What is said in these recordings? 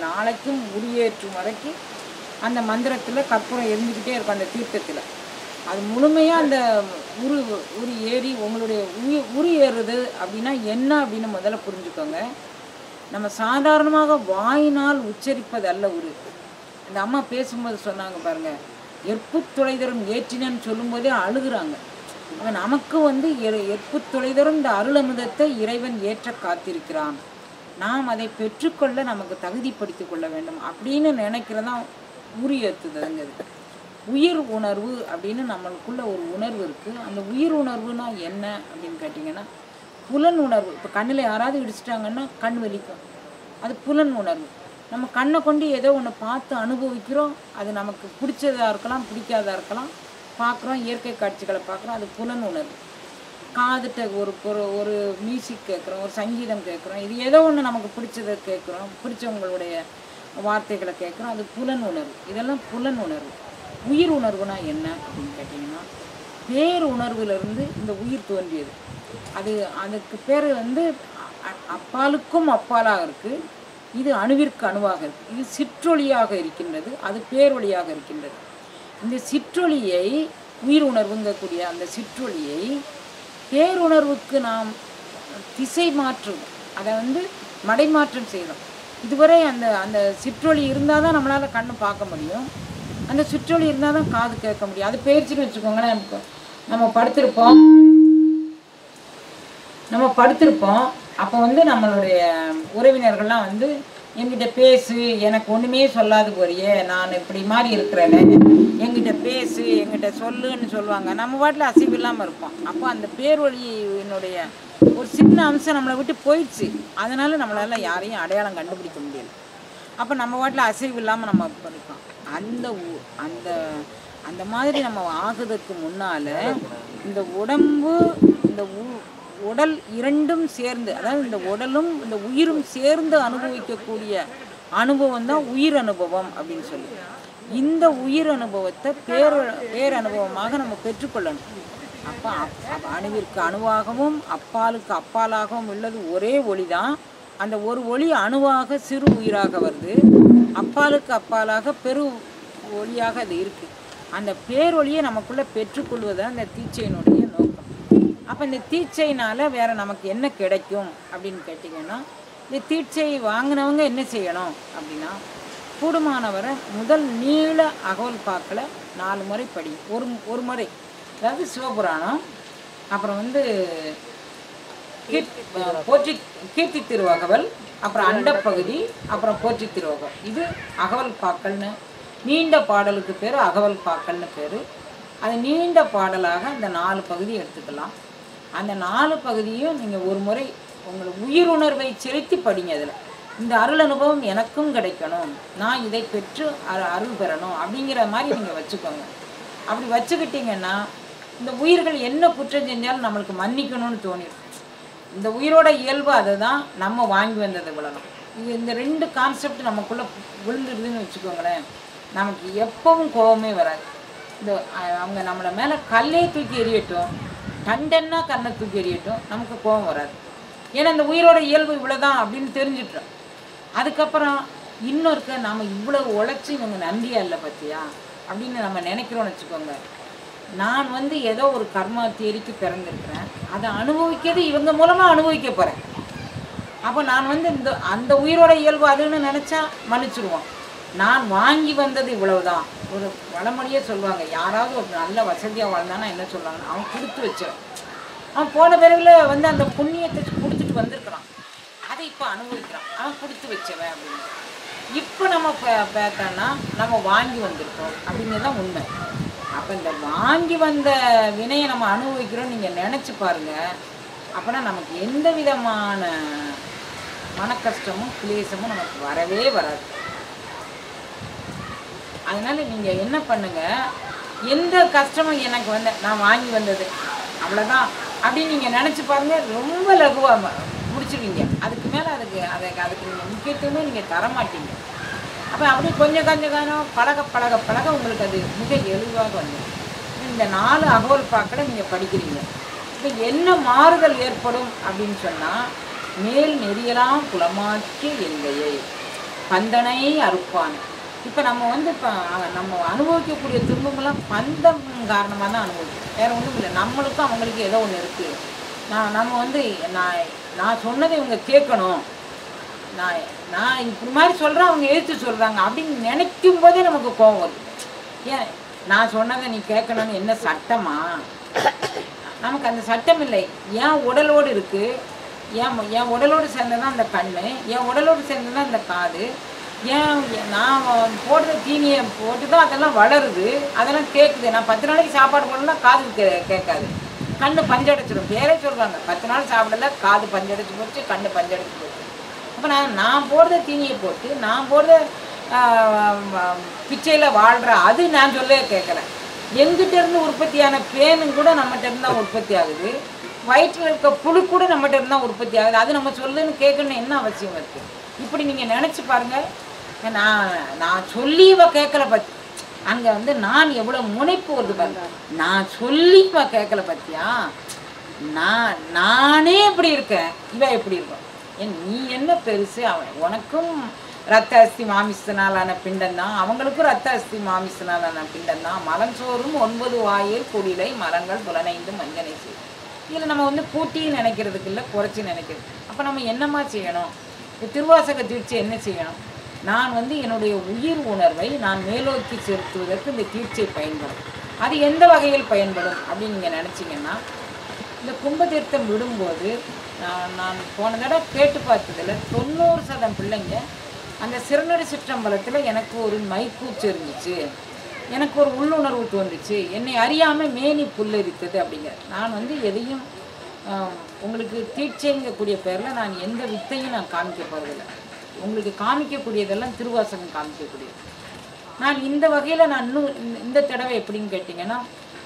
நாளைக்கும் உரியேற்றும் வரைக்கும் அந்த மந்திரத்தில் கற்பூரம் எரிஞ்சுக்கிட்டே இருக்கும் அந்த தீர்த்தத்தில். அது முழுமையாக அந்த உரு உரி ஏறி உங்களுடைய உயி உரி ஏறுறது அப்படின்னா என்ன அப்படின்னு முதல்ல புரிஞ்சுக்கோங்க. நம்ம சாதாரணமாக வாயினால் உச்சரிப்பது அல்ல உரு. இந்த அம்மா பேசும்போது சொன்னாங்க பாருங்கள் எற்பு தொலைதரும் ஏற்றினன்னு சொல்லும்போதே அழுகுறாங்க. அவன் நமக்கு வந்து எ- எற்பு இந்த அருளமுதத்தை இறைவன் ஏற்ற காத்திருக்கிறான். நாம் அதை பெற்றுக்கொள்ள நமக்கு தகுதிப்படுத்திக் கொள்ள வேண்டும் அப்படின்னு நினைக்கிறதா உரியத்துதுங்கிறது உயிர் உணர்வு அப்படின்னு நம்மளுக்குள்ள ஒரு உணர்வு இருக்குது அந்த உயிர் உணர்வுனா என்ன அப்படின்னு கேட்டிங்கன்னா புலன் உணர்வு. இப்போ கண்ணில் யாராவது இடிச்சிட்டாங்கன்னா கண் வலிக்கும். அது புலன் உணர்வு. நம்ம கண்ணை கொண்டு ஏதோ ஒன்று பார்த்து அனுபவிக்கிறோம். அது நமக்கு பிடிச்சதாக இருக்கலாம் பிடிக்காதா இருக்கலாம். பார்க்குறோம் இயற்கை காட்சிகளை பார்க்குறோம். அது புலன் உணர்வு. காதுட்ட ஒரு ஒரு ஒரு மியூசிக் கேட்குறோம் ஒரு சங்கீதம் கேட்குறோம் இது ஏதோ ஒன்று நமக்கு பிடிச்சதை கேட்குறோம் பிடிச்சவங்களுடைய வார்த்தைகளை கேட்குறோம் அது புலன் உணர்வு இதெல்லாம் புலன் உணர்வு உயிர் உணர்வுனா என்ன அப்படின்னு கேட்டிங்கன்னா பேர் உணர்விலிருந்து இந்த உயிர் தோன்றியது. அது அதுக்கு பேர் வந்து அப்பாலுக்கும் அப்பாலாக இருக்குது இது அணுவிற்கு அணுவாக இருக்குது இது சிற்றொலியாக இருக்கின்றது. அது பேரொழியாக இருக்கின்றது. இந்த சிற்றொலியை உயிர் உணர்வுங்கக்கூடிய அந்த சிற்றொலியை பேருணர்வுக்கு நாம் திசை மாற்றும் அதை வந்து மடைமாற்றம் செய்யணும். இதுவரை அந்த அந்த சிற்றொலி இருந்தால் தான் நம்மளால் கண்ணு பார்க்க முடியும். அந்த சிற்றொலி இருந்தால் தான் காது கேட்க முடியும். அது பயிற்சின்னு வச்சுக்கோங்களேன் இப்போ நம்ம படுத்திருப்போம். நம்ம படுத்திருப்போம். அப்போ வந்து நம்மளுடைய உறவினர்கள்லாம் வந்து என்கிட்ட பேசு எனக்கு ஒன்றுமே சொல்லாது போறியே. நான் இப்படி மாதிரி இருக்கிறேன்னு என்கிட்ட பேசு என்கிட்ட சொல்லுன்னு சொல்லுவாங்க. நம்ம பாட்டில் அசைவு இல்லாமல் இருப்போம். அப்போ அந்த பேர்வழியினுடைய ஒரு சின்ன அம்சம் நம்மளை விட்டு போயிடுச்சு. அதனால நம்மளால யாரையும் அடையாளம் கண்டுபிடிக்க முடியல. அப்போ நம்ம பாட்டில் அசைவு இல்லாமல் நம்ம இப்ப இருக்கோம் அந்த அந்த அந்த மாதிரி நம்ம ஆகுறதுக்கு முன்னால் இந்த உடம்பு இந்த உடல் இரண்டும் சேர்ந்து அதாவது இந்த உடலும் இந்த உயிரும் சேர்ந்து அனுபவிக்கக்கூடிய அனுபவம் தான் உயிர் அனுபவம் அப்படின்னு சொல்லி. இந்த உயிர் அனுபவத்தை பேர பேர் அனுபவமாக நம்ம பெற்றுக்கொள்ளணும். அப்போ அப் அணுவிற்கு அணுவாகவும் அப்பாலுக்கு அப்பாலாகவும் உள்ளது ஒரே ஒளி தான் அந்த ஒரு ஒளி அணுவாக சிறு உயிராக வருது. அப்பாலுக்கு அப்பாலாக பெரு ஒளியாக அது இருக்குது அந்த பேரொளியை நமக்குள்ளே பெற்றுக்கொள்வது அந்த தீட்சையினுடைய நோக்கம். அப்போ இந்த தீட்சையினால் வேறு நமக்கு என்ன கிடைக்கும் அப்படின்னு கேட்டிங்கன்னா இந்த தீட்சை வாங்கினவங்க என்ன செய்யணும் அப்படின்னா கூடுமானவரை முதல் நீள அகவல் பாக்கில் நாலு முறை படி ஒரு ஒரு முறை. அதாவது சிவபுராணம் அப்புறம் வந்து கீர்த்தி போற்றி கீர்த்தி திருவகவல் அப்புறம் அண்டப்பகுதி அப்புறம் போற்றி திருவகம் இது அகவல் பாக்கல்னு நீண்ட பாடலுக்கு பேர் அகவல் பாக்கல்னு பேர். அது நீண்ட பாடலாக இந்த நாலு பகுதி எடுத்துக்கலாம். அந்த நாலு பகுதியும் நீங்கள் ஒரு முறை உங்கள் உயிருணர்வை செலுத்தி படிங்க அதில். இந்த அருள் அனுபவம் எனக்கும் கிடைக்கணும். நான் இதை பெற்று அரு அருள் பெறணும் அப்படிங்கிற மாதிரி நீங்கள் வச்சுக்கோங்க. அப்படி வச்சுக்கிட்டீங்கன்னா இந்த உயிர்கள் என்ன குற்றம் செஞ்சாலும் நம்மளுக்கு மன்னிக்கணும்னு தோணிடும் இந்த உயிரோட இயல்பு அதை தான் நம்ம வாங்கி வந்தது விழணும் இது இந்த ரெண்டு கான்செப்ட் நமக்குள்ளே விழுந்துருதுன்னு வச்சுக்கோங்களேன். நமக்கு எப்பவும் கோபமே வராது. இந்த அவங்க நம்மளை மேலே கல்லே தூக்கி எறியட்டும். கண்டென்னா கண்ணை தூக்கி எறியட்டும். நமக்கு கோபம் வராது. ஏன்னா இந்த உயிரோட இயல்பு இவ்வளோதான் அப்படின்னு தெரிஞ்சிட்டோம். அதுக்கப்புறம் இன்னொருக்க நாம் இவ்வளோ உழைச்சி இவங்க நன்றியா இல்லை பார்த்தியா அப்படின்னு நம்ம நினைக்கிறோம்னு வச்சுக்கோங்க. நான் வந்து ஏதோ ஒரு கர்மா தேரிக்கு பிறந்திருக்கிறேன். அதை அனுபவிக்கிறது இவங்க மூலமாக அனுபவிக்க போகிறேன் அப்போ நான் வந்து இந்த அந்த உயிரோட இயல்பு அதுன்னு நினச்சா மன்னிச்சிடுவோம் நான் வாங்கி வந்தது இவ்வளவுதான். ஒரு வளமொழியே சொல்லுவாங்க யாராவது ஒரு நல்ல வசதியாக வாழ்ந்தானா என்ன சொல்லுவாங்க அவன் கொடுத்து வச்சான் அவன் போன பிறகுல வந்து அந்த புண்ணியத்தை கொடுத்துட்டு வந்திருக்கிறான். அதை இப்போ அனுபவிக்கிறான். அவன் கொடுத்து வச்சவன் அப்படின்னு. இப்போ நம்ம பார்த்தோன்னா நம்ம வாங்கி வந்திருக்கோம் அப்படிங்கிறது தான் உண்மை. அப்போ இந்த வாங்கி வந்த வினையை நம்ம அனுபவிக்கிறோம் நீங்கள் நினச்சி பாருங்கள் அப்போனா நமக்கு எந்த விதமான மன கஷ்டமும் கிளேசமும் நமக்கு வரவே வராது. அதனால் நீங்கள் என்ன பண்ணுங்கள் எந்த கஷ்டமும் எனக்கு வந்த நான் வாங்கி வந்தது அவ்வளோதான் அப்படின்னு நீங்கள் நினச்சி பாருங்கள் ரொம்ப லகுவாக முடிச்சிருவீங்க. அதுக்கு மேலே அதுக்கு அதுக்கு அதுக்கு நீங்கள் முக்கியத்துவமே நீங்கள் தர மாட்டீங்க அப்போ அப்படியே கொஞ்சம் கொஞ்சம் காலம் பழக பழக பழக உங்களுக்கு அது மிக எளிவாக வந்துடும். இந்த நாலு அகவல் பாக்களை நீங்கள் படிக்கிறீங்க. இப்போ என்ன மாறுதல் ஏற்படும் அப்படின்னு சொன்னால் மேல் நெறியலாம் குலமாக்கிய எல்லையை. பந்தனை அறுப்பான். இப்போ நம்ம வந்து இப்போ நம்ம அனுபவிக்கக்கூடிய துன்பமெல்லாம் பந்தம் காரணமாக தான் அனுபவிக்கும் வேற ஒன்றும் இல்லை. நம்மளுக்கும் அவங்களுக்கு ஏதோ ஒன்று இருக்குது நான் நம்ம வந்து நான் நான் சொன்னதை இவங்க கேட்கணும். நான் நான் இப்படி மாதிரி சொல்கிறேன் அவங்க எழுத்து சொல்கிறாங்க அப்படின்னு நினைக்கும் போதே நமக்கு கோபம் வருது. ஏன்? நான் சொன்னதை நீ கேட்கணும்னு என்ன சட்டமா? நமக்கு அந்த சட்டம் இல்லை. ஏன் உடலோடு இருக்குது ஏன் என் உடலோடு சேர்ந்ததான் அந்த கண் என் உடலோடு சேர்ந்ததான் அந்த காது? ஏன் நான் போடுற தீனியை போட்டு தான் அதெல்லாம் வளருது. அதெல்லாம் கேட்குது நான் பத்து நாளைக்கு சாப்பாடு போடலன்னா காது கே கேட்காது. கண்ணு பஞ்சடைச்சிடும். பேரே சொல்கிறாங்க பத்து நாள் சாப்பிடல காது பஞ்சடைச்சு போச்சு கண்ணு பஞ்சடைச்சு போச்சு. அப்போ நான் நான் போடுற தீனியை போட்டு நான் போடுற பிச்சையில் வாழ்கிற அது நான் சொல்ல கேட்குறேன். எங்கிட்டேருந்து உற்பத்தியான பேனும் கூட நம்மகிட்ட தான் உற்பத்தி ஆகுது. வயிற்றில் இருக்க புழு கூட நம்மகிட்ட இருந்து தான் உற்பத்தி ஆகுது. அது நம்ம சொல்லுன்னு கேட்கணும்னு என்ன அவசியம் இருக்குது இப்படி நீங்கள் நினச்சி பாருங்கள் நான் நான் சொல்லி இவ கேட்கல பத்தி அங்கே வந்து நான் எவ்வளோ முனைப்பு வருது பாருங்க நான் சொல்லி இவ கேட்கல பத்தியா? நான் நானே இப்படி இருக்கேன். இவ எப்படி இருக்கும் ஏன் நீ என்ன பெருசு? அவன் உனக்கும் ரத்த அஸ்தி மாமிசனாலான பிண்டம் தான். அவங்களுக்கும் ரத்த அஸ்தி மாமிசனாலான பிண்டம் தான். மலம் சோறும் ஒன்பது வாயில் குடிலை மரங்கள் புலனைந்து மஞ்சனை செய்யும். இதில் நம்ம வந்து கூட்டி நினைக்கிறதுக்கு இல்லை குறைச்சி நினைக்கிறது அப்போ நம்ம என்னம்மா செய்யணும்? திருவாசக தீட்சை என்ன செய்யணும்? நான் வந்து என்னுடைய உயிர் உணர்வை நான் மேலோக்கி செலுத்துவதற்கு இந்த தீட்சை பயன்படும். அது எந்த வகையில் பயன்படும் அப்படின்னு நீங்கள் நினச்சிங்கன்னா இந்த கும்பதீர்த்தம் விடும்போது நான் நான் போன தடவை கேட்டு பார்த்ததில் தொண்ணூறு சதம் பிள்ளைங்க அந்த சிறுநடை சிற்றம்பலத்தில் எனக்கு ஒரு மைக்கூச்சு இருந்துச்சு. எனக்கு ஒரு உள்ளுணர்வு தோன்றுச்சு. என்னை அறியாமல் மேனி புல்லரித்தது அப்படிங்கிற. நான் வந்து எதையும் உங்களுக்கு தீட்சைங்கக்கூடிய பேரில் நான் எந்த வித்தையும் நான் காமிக்க போகிறதில்ல உங்களுக்கு காமிக்கக்கூடியதெல்லாம் திருவாசகம் காமிக்கக்கூடியது. நான் இந்த வகையில் நான் இன்னும் இந்த- இந்த தடவை எப்படின்னு கேட்டிங்கன்னா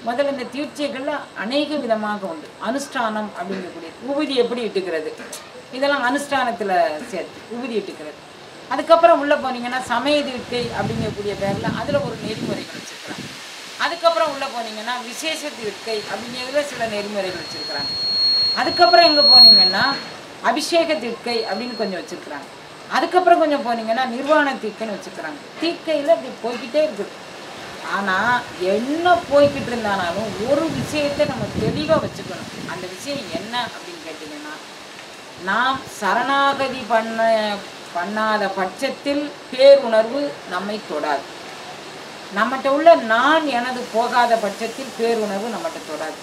முதல்ல இந்த தீட்சைகளில் அநேக விதமாக உண்டு. அனுஷ்டானம் அப்படிங்கக்கூடிய உபதி எப்படி இட்டுக்கிறது? இதெல்லாம் அனுஷ்டானத்தில் சேர்த்து உபதி இட்டுக்கிறது. அதுக்கப்புறம் உள்ளே போனீங்கன்னா சமய தீட்கை அப்படிங்கக்கூடிய பேரில் அதில் ஒரு நெறிமுறைகள் வச்சுருக்குறாங்க. அதுக்கப்புறம் உள்ளே போனீங்கன்னா விசேஷ தீட்கை அப்படிங்கிறதுல சில நெறிமுறைகள் வச்சுருக்கிறாங்க. அதுக்கப்புறம் எங்கே போனீங்கன்னா அபிஷேக தீட்கை அப்படின்னு கொஞ்சம் வச்சுருக்குறாங்க. அதுக்கப்புறம் கொஞ்சம் போனீங்கன்னா நிர்வாண தீக்கைன்னு வச்சுக்கிறாங்க. தீக்கையில் இப்படி போய்கிட்டே இருக்குது. ஆனால் என்ன போய்கிட்டு இருந்தானாலும் ஒரு விஷயத்தை நம்ம தெளிவாக வச்சுக்கணும். அந்த விஷயம் என்ன அப்படின்னு கேட்டிங்கன்னா நாம் சரணாகதி பண்ண பண்ணாத பட்சத்தில் பேருணர்வு நம்மை தொடாது. நம்மகிட்ட உள்ள நான் எனது போகாத பட்சத்தில் பேருணர்வு நம்மகிட்ட தொடாது.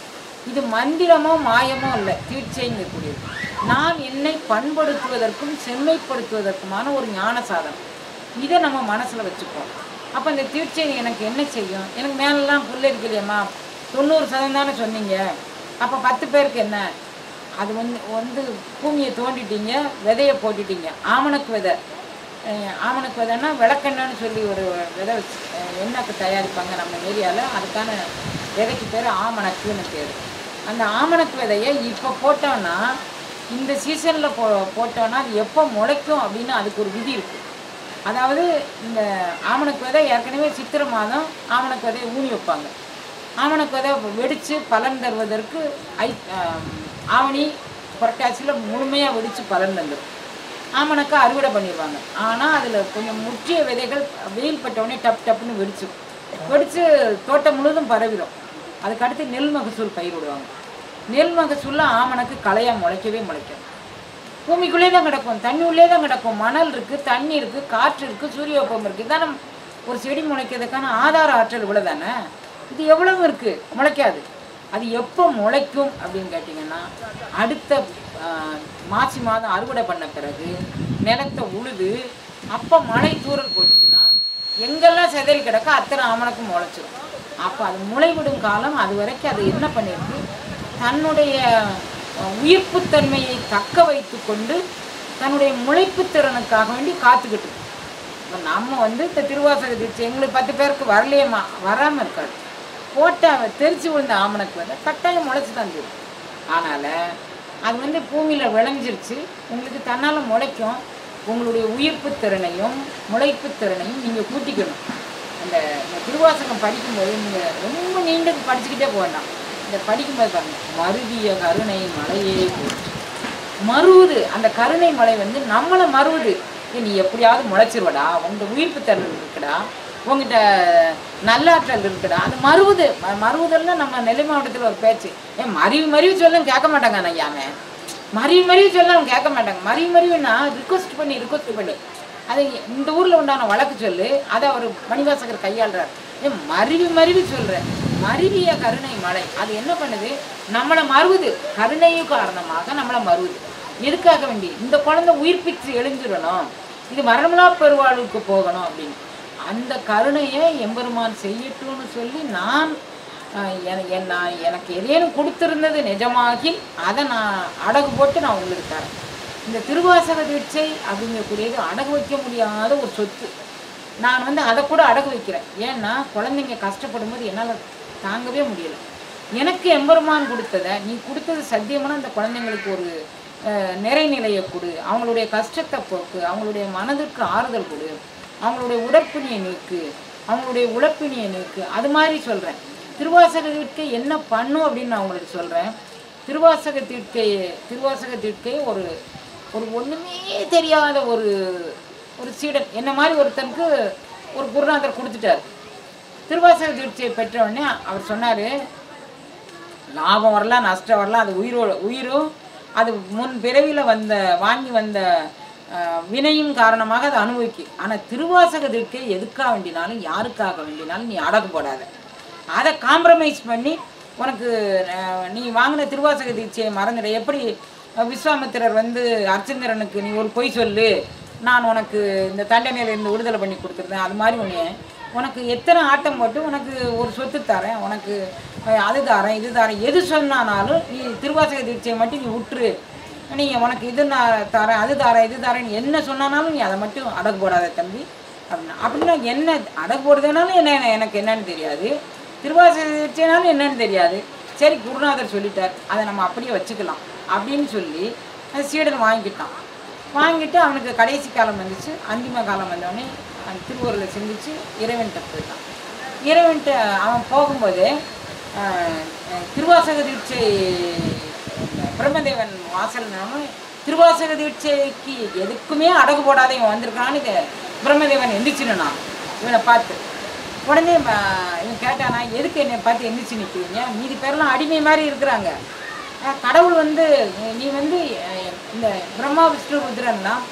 இது மந்திரமோ மாயமோ இல்லை தீட்சைங்கக்கூடியது. நான் என்னை பண்படுத்துவதற்கும் செம்மைப்படுத்துவதற்குமான ஒரு ஞான சாதனம். இதை நம்ம மனசில் வச்சுப்போம். அப்போ இந்த தீட்சை எனக்கு என்ன செய்யும்? எனக்கு மேலெல்லாம் புல்லரிக்கலையம்மா தொண்ணூறு சதம் தானே சொன்னீங்க. அப்போ பத்து பேருக்கு என்ன? அது வந்து வந்து பூமியை தோண்டிட்டீங்க விதையை போட்டுட்டீங்க. ஆமணக்கு விதை. ஆமணக்கு விதைன்னா விளக்கெண்ணன்னு சொல்லி ஒரு விதை வச்சு தயாரிப்பாங்க நம்ம ஏரியாவில் அதுக்கான விதைக்கு பேர் ஆமணக்குன்னு பேர். அந்த ஆமணக்கு விதையை இப்போ போட்டோன்னா இந்த சீசனில் போ போட்டோன்னா அது எப்போ முளைக்கும் அப்படின்னு அதுக்கு ஒரு விதி இருக்குது அதாவது இந்த ஆமணக்கு விதை ஏற்கனவே சித்திரை மாதம் ஆமணக்கு விதையை ஊனி வைப்பாங்க. ஆமணக்கு விதை வெடித்து பலன் தருவதற்கு ஐ ஆவணி புரட்டாசியில் முழுமையாக வெடித்து பலன் தந்துடும் ஆமணக்கை அறுவடை பண்ணிடுவாங்க. ஆனால் அதில் கொஞ்சம் முற்றிய விதைகள் வெயில் பட்டவுடனே டப் டப்புன்னு வெடிச்சிடும் வெடித்து தோட்டம் முழுதும் பரவிடும் அதுக்கடுத்து நெல் மகசூல் பயிர் விடுவாங்க. நெல் மகசூலில் ஆமணக்கு களையாக முளைக்கவே முளைக்கும் பூமிக்குள்ளே தான் கிடக்கும். தண்ணி உள்ளே தான் கிடக்கும். மணல் இருக்குது தண்ணி இருக்குது காற்று இருக்குது சூரிய வெப்பம் இருக்குது இதான் ஒரு செடி முளைக்கிறதுக்கான ஆதார ஆற்றல் இவ்வளோ தானே இது எவ்வளவு இருக்குது முளைக்காது. அது எப்போ முளைக்கும் அப்படின்னு கேட்டிங்கன்னா அடுத்த மாசி மாதம் அறுவடை பண்ண பிறகு நிலத்தை உழுது அப்போ மழை தூரல் போட்டுச்சுன்னா எங்கெல்லாம் சிதறி கிடக்க அத்தனை ஆமணக்கும் முளைச்சிடும் அப்போ அது முளைவிடும் காலம் அது வரைக்கும் அது என்ன பண்ணியிருக்கு தன்னுடைய உயிர்ப்புத்தன்மையை தக்க வைத்து கொண்டு தன்னுடைய முளைப்பு திறனுக்காக வேண்டி காத்துக்கிட்டு இப்போ நம்ம வந்து இந்த திருவாசக தீட்சை எங்களுக்கு பத்து பேருக்கு வரலையேமா வராமல் இருக்காது. போட்ட தெரிச்சு விழுந்த ஆமணக்கு வந்து கட்டாயம் முளைச்சி தான் தரும். அதனால் அது வந்து பூமியில் விளைஞ்சிருச்சு. உங்களுக்கு தன்னால் முளைக்கும். உங்களுடைய உயிர்ப்பு திறனையும் முளைப்பு திறனையும் நீங்கள் கூட்டிக்கணும். அந்த இந்த திருவாசகம் படிக்கும்போது நீங்கள் ரொம்ப நீண்டது படிச்சுக்கிட்டே போகலாம் இந்த படிக்கும்போது பாருங்க மருவிய கருணை மலையே போச்சு மறுவுது அந்த கருணை மலை வந்து நம்மளை மறுவுது நீ எப்படியாவது முளைச்சிருவடா உங்கள்கிட்ட உயிர்ப்பு திறன் இருக்குடா உங்ககிட்ட நல்லாற்றல் இருக்குடா அது மறுவுது ம- மறுவுதல்னா நம்ம நெல்லை மாவட்டத்தில் ஒரு பேச்சு. ஏன் மறிவு மறிவு சொல்லும் கேட்க மாட்டாங்க ஐயாமே. மறிவு மறிவு சொல்ல கேட்க மாட்டாங்க. மறிவு மறிவுன்னா ரிக்வஸ்ட் பண்ணி ரிக்வஸ்ட் பண்ணி. அது இந்த ஊரில் உண்டான வழக்கு சொல்லு அதை அவர் மணிவாசகர் கையாளுறார். ஏன் மருவி மருவி சொல்கிறேன் மருவிய கருணை மலை. அது என்ன பண்ணுது? நம்மளை மறுவுது கருணையும் காரணமாக நம்மளை மறுவுது எதுக்காக வேண்டி? இந்த குழந்தை உயிர்ப்பித்து எழுஞ்சிடணும் இது மரணமலா பெருவாழ்வுக்கு போகணும் அப்படின்னு. அந்த கருணையை எம்பெருமான் செய்யட்டும்னு சொல்லி நான் என் நான் எனக்கு எதேனும் கொடுத்துருந்தது நிஜமாகி அதை நான் அடகு போட்டு நான் உங்களுக்கு தரேன். இந்த திருவாசக தீட்சை அப்படிங்கக்கூடியது அடகு வைக்க முடியாத ஒரு சொத்து. நான் வந்து அதை கூட அடகு வைக்கிறேன். ஏன்னா குழந்தைங்க கஷ்டப்படும் போது என்னால் தாங்கவே முடியல. எனக்கு எம்பெருமான் கொடுத்ததை நீ கொடுத்தது சத்தியமான அந்த குழந்தைங்களுக்கு ஒரு நிறைநிலையை கொடு. அவங்களுடைய கஷ்டத்தை போக்கு அவங்களுடைய மனதிற்கு ஆறுதல் கொடு. அவங்களுடைய உடற்பிணியை நீக்கு. அவங்களுடைய உழைப்பினியை நீக்கு. அது மாதிரி சொல்கிறேன் திருவாசக தீட்கை என்ன பண்ணும் அப்படின்னு நான் உங்களுக்கு சொல்கிறேன் திருவாசக தீட்கையை திருவாசக தீட்கை ஒரு ஒரு ஒன்றுமே தெரியாத ஒரு ஒரு சீடன். என்ன மாதிரி ஒருத்தனுக்கு ஒரு குருநாதர் கொடுத்துட்டார். திருவாசக தீட்சையை பெற்ற உடனே அவர் சொன்னார் லாபம் வரலாம் நஷ்டம் வரலாம் அது உயிரோட உயிரும் அது முன் பிறவியில் வந்த வாங்கி வந்த வினையின் வினையும் காரணமாக அதை அனுபவிக்கு. ஆனால் திருவாசக தீட்சை எதுக்காக வேண்டினாலும் யாருக்காக வேண்டினாலும் நீ அடகு போடாத. அதை காம்ப்ரமைஸ் பண்ணி உனக்கு நீ வாங்கின திருவாசக தீட்சையை மறந்துட. எப்படி விஸ்வாமித்திரர் வந்து அர்ச்சந்திரனுக்கு நீ ஒரு பொய் சொல்லு. நான் உனக்கு இந்த தண்டனையிலேருந்து விடுதலை பண்ணி கொடுத்துருந்தேன். அது மாதிரி ஒன்று உனக்கு எத்தனை ஆட்டம் போட்டு உனக்கு ஒரு சொத்து தரேன். உனக்கு அது தரேன் இது தரேன். எது சொன்னானாலும் நீ திருவாசக தீட்சையை மட்டும் நீ விட்டுரு நீ உனக்கு இது நான் தரேன் அது தரேன் இது தரேன். என்ன சொன்னானாலும் நீ அதை மட்டும் அடகு போடாத தம்பி. அப்படின்னா அப்படின்னா என்ன அடகு போடுறதுனாலும் என்ன எனக்கு என்னன்னு தெரியாது. திருவாசக தீட்சைனாலும் என்னன்னு தெரியாது. சரி குருநாதர் சொல்லிட்டார். அதை நம்ம அப்படியே வச்சுக்கலாம். அப்படின்னு சொல்லி அந்த சீடன் வாங்கிக்கிட்டான் வாங்கிட்டு அவனுக்கு கடைசி காலம் வந்துச்சு. அந்திம காலம் வந்தவொடனே அந்த திருவூரில் சிந்திச்சு இறைவன்கிட்ட போயிட்டான். இறைவன்கிட்ட அவன் போகும்போது திருவாசக தீட்சை பிரம்மதேவன் வாசல் திருவாசக தீட்சைக்கு எதுக்குமே அடகு போடாத இவன் வந்திருக்கான்னு இதை பிரம்மதேவன் எந்திரிச்சினான் இவனை பார்த்து உடனே இவன் கேட்டானா எதுக்கு என்னை பார்த்து எந்திரிச்சு நிற்கிறீங்க மீதி பேரெல்லாம் அடிமை மாதிரி இருக்கிறாங்க. கடவுள் வந்து நீ- வந்து இந்த பிரம்மா விஷ்ணு ருத்ரன்லாம்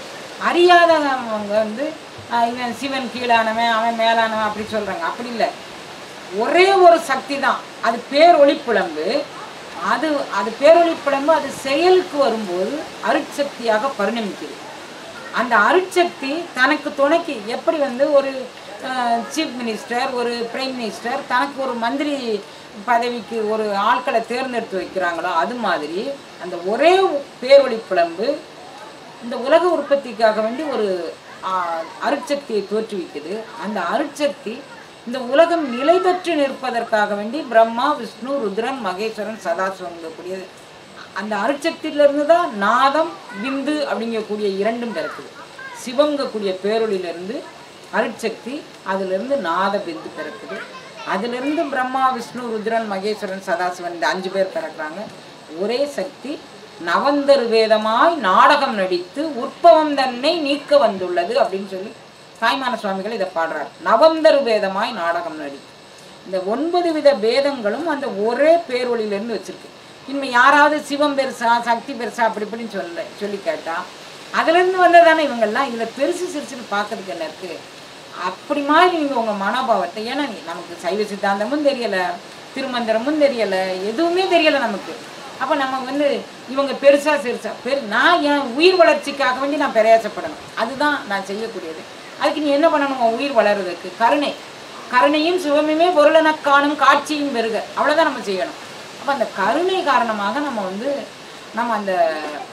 அறியாதவங்க வந்து இவன் சிவன் கீழானவன் அவன் மேலானவன் அப்படி சொல்கிறாங்க அப்படி இல்லை. ஒரே ஒரு சக்தி தான். அது பேரொழிப்புழம்பு அது அது பேரொழிப்புழம்பு அது செயலுக்கு வரும்போது அருட்சக்தியாக பரிணமிக்குது. அந்த அருட்சக்தி தனக்கு துணைக்கு எப்படி வந்து ஒரு சீஃப் மினிஸ்டர் ஒரு பிரைம் மினிஸ்டர் தனக்கு ஒரு மந்திரி பதவிக்கு ஒரு ஆட்களை தேர்ந்தெடுத்து வைக்கிறாங்களோ அது மாதிரி அந்த ஒரே பேரொழி புலம்பு இந்த உலக உற்பத்திக்காக வேண்டி ஒரு அருட்சக்தியை தோற்றுவிக்குது. அந்த அருட்சக்தி இந்த உலகம் நிலை பெற்று நிற்பதற்காக வேண்டி பிரம்மா விஷ்ணு ருத்ரன் மகேஸ்வரன் சதாசிவங்கக்கூடிய அந்த அருட்சக்தியிலிருந்து தான் நாதம் விந்து அப்படிங்கக்கூடிய இரண்டும் பிறக்குது. சிவங்கக்கூடிய பேரொழிலிருந்து அருட்சக்தி அதிலிருந்து நாத பிந்து பிறக்குது. அதிலிருந்து பிரம்மா விஷ்ணு ருத்ரன் மகேஸ்வரன் சதாசிவன் இந்த அஞ்சு பேர் பிறக்கிறாங்க. ஒரே சக்தி நவந்தரு வேதமாய் நாடகம் நடித்து உற்பவம் தன்னை நீக்க வந்துள்ளது அப்படின்னு சொல்லி சாய்மான சுவாமிகள் இதை பாடுறார். நவந்தரு வேதமாய் நாடகம் நடித்து. இந்த ஒன்பது வித பேதங்களும் அந்த ஒரே பேரொளியிலேருந்து வச்சிருக்கு. இனிமேல் யாராவது சிவம் பெருசா சக்தி பெருசா அப்படி இப்படின்னு சொல்ல சொல்லி கேட்டால் அதுலேருந்து வந்ததானே இவங்கெல்லாம்? இதில் பெருசு சிரிச்சுன்னு பார்க்கறதுக்கு என்ன இருக்குது அப்படி மாதிரி நீங்கள் உங்கள் மனோபாவத்தை ஏன்னா நமக்கு சைவ சித்தாந்தமும் தெரியலை திருமந்திரமும் தெரியலை எதுவுமே தெரியலை நமக்கு. அப்போ நம்ம வந்து இவங்க பெருசாக சிறுசா பெரு நான் என் உயிர் வளர்ச்சிக்காக வேண்டி நான் பிரயாசப்படணும். அதுதான் நான் செய்யக்கூடியது. அதுக்கு நீ என்ன பண்ணணும்? உன் உயிர் வளர்றதுக்கு கருணை. கருணையும் சிவமுமே பொருளென காணும் காட்சியும் பெருக. அவ்வளோதான் நம்ம செய்யணும். அப்போ அந்த கருணை காரணமாக நம்ம வந்து நம்ம அந்த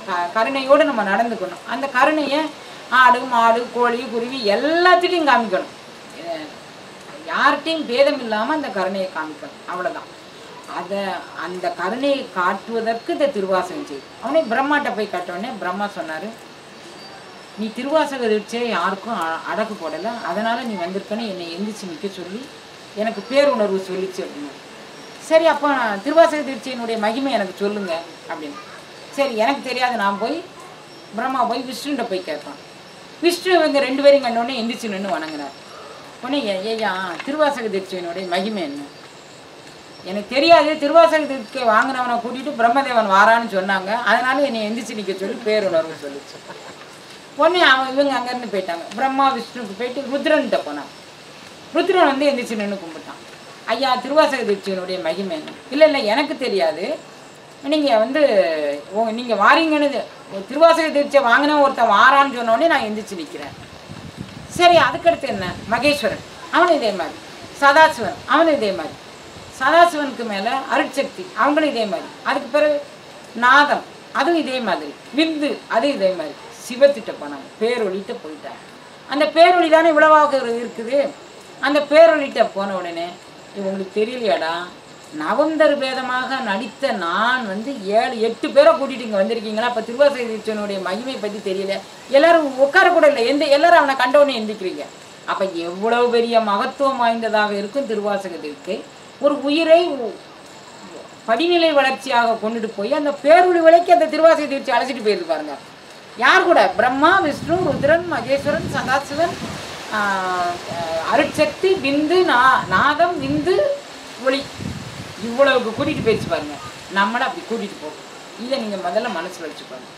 க கருணையோடு நம்ம நடந்துக்கணும். அந்த கருணையை ஆடு மாடு கோழி குருவி எல்லாத்துட்டையும் காமிக்கணும். யார்கிட்டையும் பேதம் இல்லாமல் அந்த கருணையை காமிக்கணும். அவ்வளோதான் அதை அந்த கருணையை காட்டுவதற்கு இந்த திருவாசகம் செய்யும். அவனே பிரம்மாட்ட போய் காட்டவுடனே பிரம்மா சொன்னார் நீ திருவாசக தீட்சையை யாருக்கும் அ- அடக்கு போடலை. அதனால் நீ வந்திருக்கன்னு என்னை எந்திரிச்சு நிற்க சொல்லி எனக்கு பேருணர்வு சொல்லிச்சு அப்படின்னு. சரி அப்போ திருவாசக தீட்சையினுடைய மகிமை எனக்கு சொல்லுங்க அப்படின்னு. சரி எனக்கு தெரியாது. நான் போய் பிரம்மா போய் விஷ்ணுகிட்ட போய் கேட்பான். விஷ்ணு இவங்க ரெண்டு பேரும் கண்டோடனே எந்திரிச்சு நின்று வணங்கினார் உடனே ஏ- திருவாசக தீட்சையினுடைய மகிமை என்ன? எனக்கு தெரியாது திருவாசக தீட்சை வாங்கினவனை கூட்டிட்டு பிரம்மதேவன் வாரான்னு சொன்னாங்க. அதனால என்னை எந்திரிச்சு நிற்க சொல்லி பேருணர்வு சொல்லிச்சு. உடனே அவன் இவங்க அங்கேருந்து போயிட்டாங்க. பிரம்மா விஷ்ணுக்கு போயிட்டு ருத்ரன்கிட்ட போனான். ருத்ரன் வந்து எந்திரிச்சு நின்று கும்பிட்டான். ஐயா திருவாசக தீட்சையினுடைய மகிமை என்ன? இல்லை இல்லை எனக்கு தெரியாது. நீங்கள் வந்து நீங்கள் வாரீங்கன்னு திருவாசக தீட்சை வாங்கின ஒருத்தன் வாரான்னு சொன்னோடனே நான் எந்திரிச்சு நிற்கிறேன் சரி அதுக்கடுத்து என்ன? மகேஸ்வரன். அவனும் இதே மாதிரி. சதாசிவன். அவனும் இதே மாதிரி. சதாசிவனுக்கு மேலே அருட்சக்தி. அவங்களும் இதே மாதிரி. அதுக்கு பிறகு நாதம். அதுவும் இதே மாதிரி. விந்து. அதுவும் இதே மாதிரி. சிவத்திட்ட போனாங்க பேரொழிட்ட போயிட்டாங்க அந்த பேரொழி தானே இவ்வளவாக இருக்குது? அந்த பேரொழிட்ட போன உடனே இவங்களுக்கு தெரியலையாடா? நவந்தர் வேதமாக நடித்த நான் வந்து ஏழு எட்டு பேரை கூட்டிட்டு இங்கே வந்திருக்கீங்களா? அப்போ திருவாசக மகிமை பற்றி தெரியல. எல்லாரும் உட்கார கூட இல்லை. எந்த எல்லாரும் அவனை கண்டவனே எந்திக்கிறீங்க. அப்போ எவ்வளோ பெரிய மகத்துவம் வாய்ந்ததாக இருக்கும் திருவாசகத்திற்கு. ஒரு உயிரை படிநிலை வளர்ச்சியாக கொண்டுட்டு போய் அந்த பேரொழி விலைக்கு அந்த திருவாசக தீர்ச்சி அழைச்சிட்டு போயிருக்கு பாருங்க. யார் கூட? பிரம்மா விஷ்ணு ருத்ரன் மகேஸ்வரன் சதாசிவன் அருட்சக்தி விந்து நா நாதம் விந்து ஒளி. இவ்வளவுக்கு கூட்டிகிட்டு போயிடுச்சு பாருங்கள் நம்மளை அப்படி கூட்டிகிட்டு போகும். இதை நீங்கள் முதல்ல மனசில் வச்சுக்கோங்க.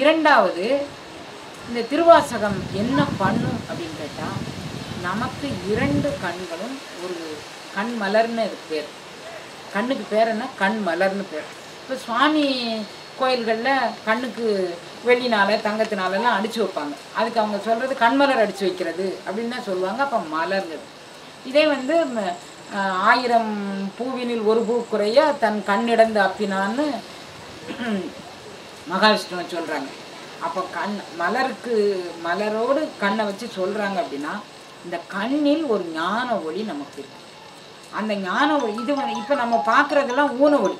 இரண்டாவது இந்த திருவாசகம் என்ன பண்ணும் அப்படின்னு கேட்டால் நமக்கு இரண்டு கண்களும் ஒரு கண் மலர்னு அதுக்கு பேர். கண்ணுக்கு பேர் என்ன? கண் மலர்னு பேர். இப்போ சுவாமி கோயில்களில் கண்ணுக்கு வெள்ளினால தங்கத்தினாலெல்லாம் அடித்து வைப்பாங்க. அதுக்கு அவங்க சொல்கிறது கண்மலர் அடித்து வைக்கிறது அப்படின்னு தான் சொல்லுவாங்க. அப்போ மலர்ங்கிறது. இதே வந்து ஆயிரம் பூவினில் ஒரு பூ குறைய தன் கண்ணிடந்து அப்பினான்னு மகாவிஷ்ணுவை சொல்கிறாங்க அப்போ கண் மலருக்கு மலரோடு கண்ணை வச்சு சொல்கிறாங்க அப்படின்னா இந்த கண்ணில் ஒரு ஞான ஒளி நமக்கு இருக்கு. அந்த ஞான ஒளி இது வந்து இப்போ நம்ம பார்க்குறதெல்லாம் ஊன ஒளி.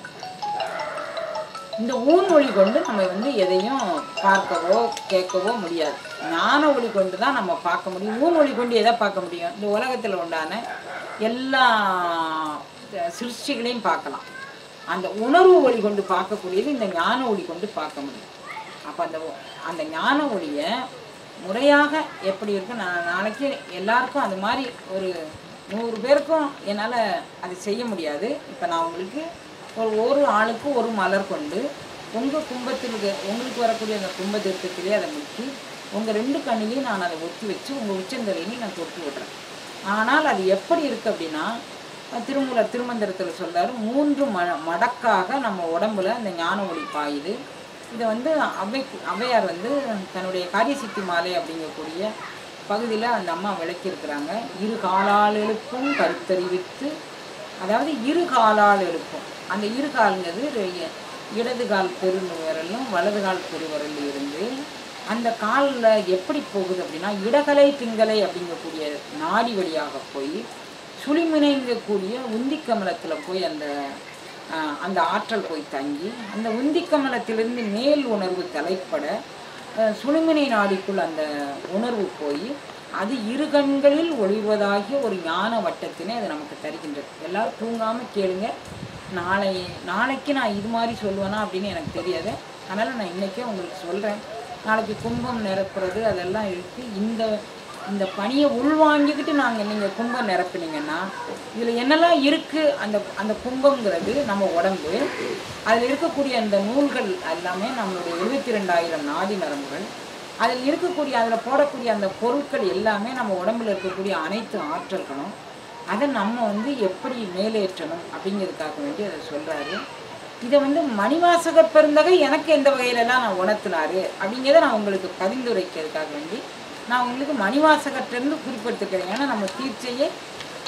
இந்த ஊன் ஒளி கொண்டு நம்ம வந்து எதையும் பார்க்கவோ கேட்கவோ முடியாது. ஞான ஒளி கொண்டு தான் நம்ம பார்க்க முடியும். ஊன் ஒளி கொண்டு எதை பார்க்க முடியும்? இந்த உலகத்தில் உண்டான எல்லா சிருஷ்டிகளையும் பார்க்கலாம். அந்த உணர்வு ஒளி கொண்டு பார்க்கக்கூடியது இந்த ஞான ஒளி கொண்டு பார்க்க முடியும். அப்போ அந்த அந்த ஞான ஒளியை முறையாக எப்படி இருக்கும் நான் நாளைக்கு எல்லாருக்கும் அது மாதிரி ஒரு நூறு பேருக்கும் என்னால் அது செய்ய முடியாது. இப்போ நான் உங்களுக்கு ஒரு ஒரு ஆளுக்கும் ஒரு மலர் கொண்டு உங்கள் கும்பத்திற்கு உங்களுக்கு வரக்கூடிய அந்த கும்ப அதை முக்கி உங்கள் ரெண்டு கண்ணிலையும் நான் அதை ஒத்தி வச்சு உங்கள் உச்சந்தலையிலையும் நான் தொட்டு விடுறேன். ஆனால் அது எப்படி இருக்குது அப்படின்னா திருமூல திருமந்திரத்தில் சொல்கிறார் மூன்று ம மடக்காக நம்ம உடம்புல அந்த ஞான ஒளி பாயுது. இதை வந்து அவை அவையார் வந்து தன்னுடைய காரியசித்தி மாலை அப்படிங்கக்கூடிய பகுதியில் அந்த அம்மா விளக்கியிருக்கிறாங்க. இரு காலால் எழுப்பும் கருத்தறிவித்து அதாவது இரு காலால் எழுப்பும். அந்த இரு கால்ங்கிறது இடது கால் பெருவிரலும் வலது கால் பெருவிரல் இருந்து அந்த காலில் எப்படி போகுது அப்படின்னா இடகலை பிங்கலை அப்படிங்கக்கூடிய நாடி வழியாக போய் சுழிமுனைங்கக்கூடிய உந்தி கமலத்தில் போய் அந்த அந்த ஆற்றல் போய் தங்கி அந்த உந்தி கமலத்திலிருந்து மேல் உணர்வு தலைப்பட அஹ், சுழுமினை நாடிக்குள் அந்த உணர்வு போய் அது இரு கண்களில் ஒளிர்வதாகிய ஒரு ஞான வட்டத்தினை அது நமக்கு தருகின்றது. எல்லாரும் தூங்காமல் கேளுங்க. நாளை நாளைக்கு நான் இது மாதிரி சொல்லுவேனா அப்படின்னு எனக்கு தெரியாது. அதனால் நான் இன்றைக்கே உங்களுக்கு சொல்கிறேன் நாளைக்கு கும்பம் நிரப்புறது அதெல்லாம் இருக்குது இந்த இந்த பணியை உள்வாங்கிக்கிட்டு நாங்கள் நீங்கள் கும்பம் நிரப்புனீங்கன்னா இதில் என்னெல்லாம் இருக்குது அந்த அந்த கும்பங்கிறது நம்ம உடம்பு அதில் இருக்கக்கூடிய அந்த நூல்கள் எல்லாமே நம்மளுடைய எழுபத்தி ரெண்டாயிரம் நாடி நரம்புகள் அதில் இருக்கக்கூடிய அதில் போடக்கூடிய அந்த பொருட்கள் எல்லாமே நம்ம உடம்புல இருக்கக்கூடிய அனைத்து ஆற்றல்களும் அதை நம்ம வந்து எப்படி மேலேற்றணும் அப்படிங்கிறதுக்காக வேண்டி அதை சொல்கிறாரு இதை வந்து மணிவாசக பெருந்தகை எனக்கு எந்த வகையிலலாம் நான் உணர்த்தினாரு? அப்படிங்கிறத நான் உங்களுக்கு பரிந்துரைக்கிறதுக்காக வேண்டி நான் உங்களுக்கு மணிவாசகத்திலிருந்து குறிப்பிடுத்துக்கிறேன் ஏன்னா நம்ம தீர்ச்சையே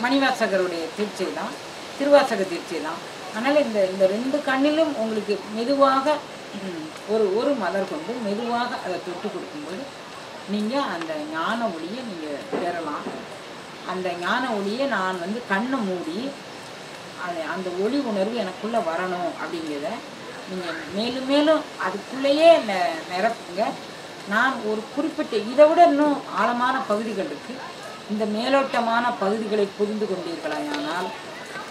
மணிவாசகருடைய தீர்ச்சை தான் திருவாசக தீர்ச்சை தான் அதனால் இந்த இந்த ரெண்டு கண்ணிலும் உங்களுக்கு மெதுவாக ஒரு ஒரு மலர் கொண்டு மெதுவாக அதை தொட்டு கொடுக்கும்போது நீங்கள் அந்த ஞான ஒளியை நீங்கள் பெறலாம். அந்த ஞான ஒளியை நான் வந்து கண்ணை மூடி அது அந்த ஒளி உணர்வு எனக்குள்ளே வரணும் அப்படிங்கிறத நீங்கள் மேலும் மேலும் அதுக்குள்ளேயே நெ நிரப்புங்க. நான் ஒரு குறிப்பிட்ட இதை விட இன்னும் ஆழமான பகுதிகள் இருக்குது இந்த மேலோட்டமான பகுதிகளை புரிந்து கொண்டீர்களானால்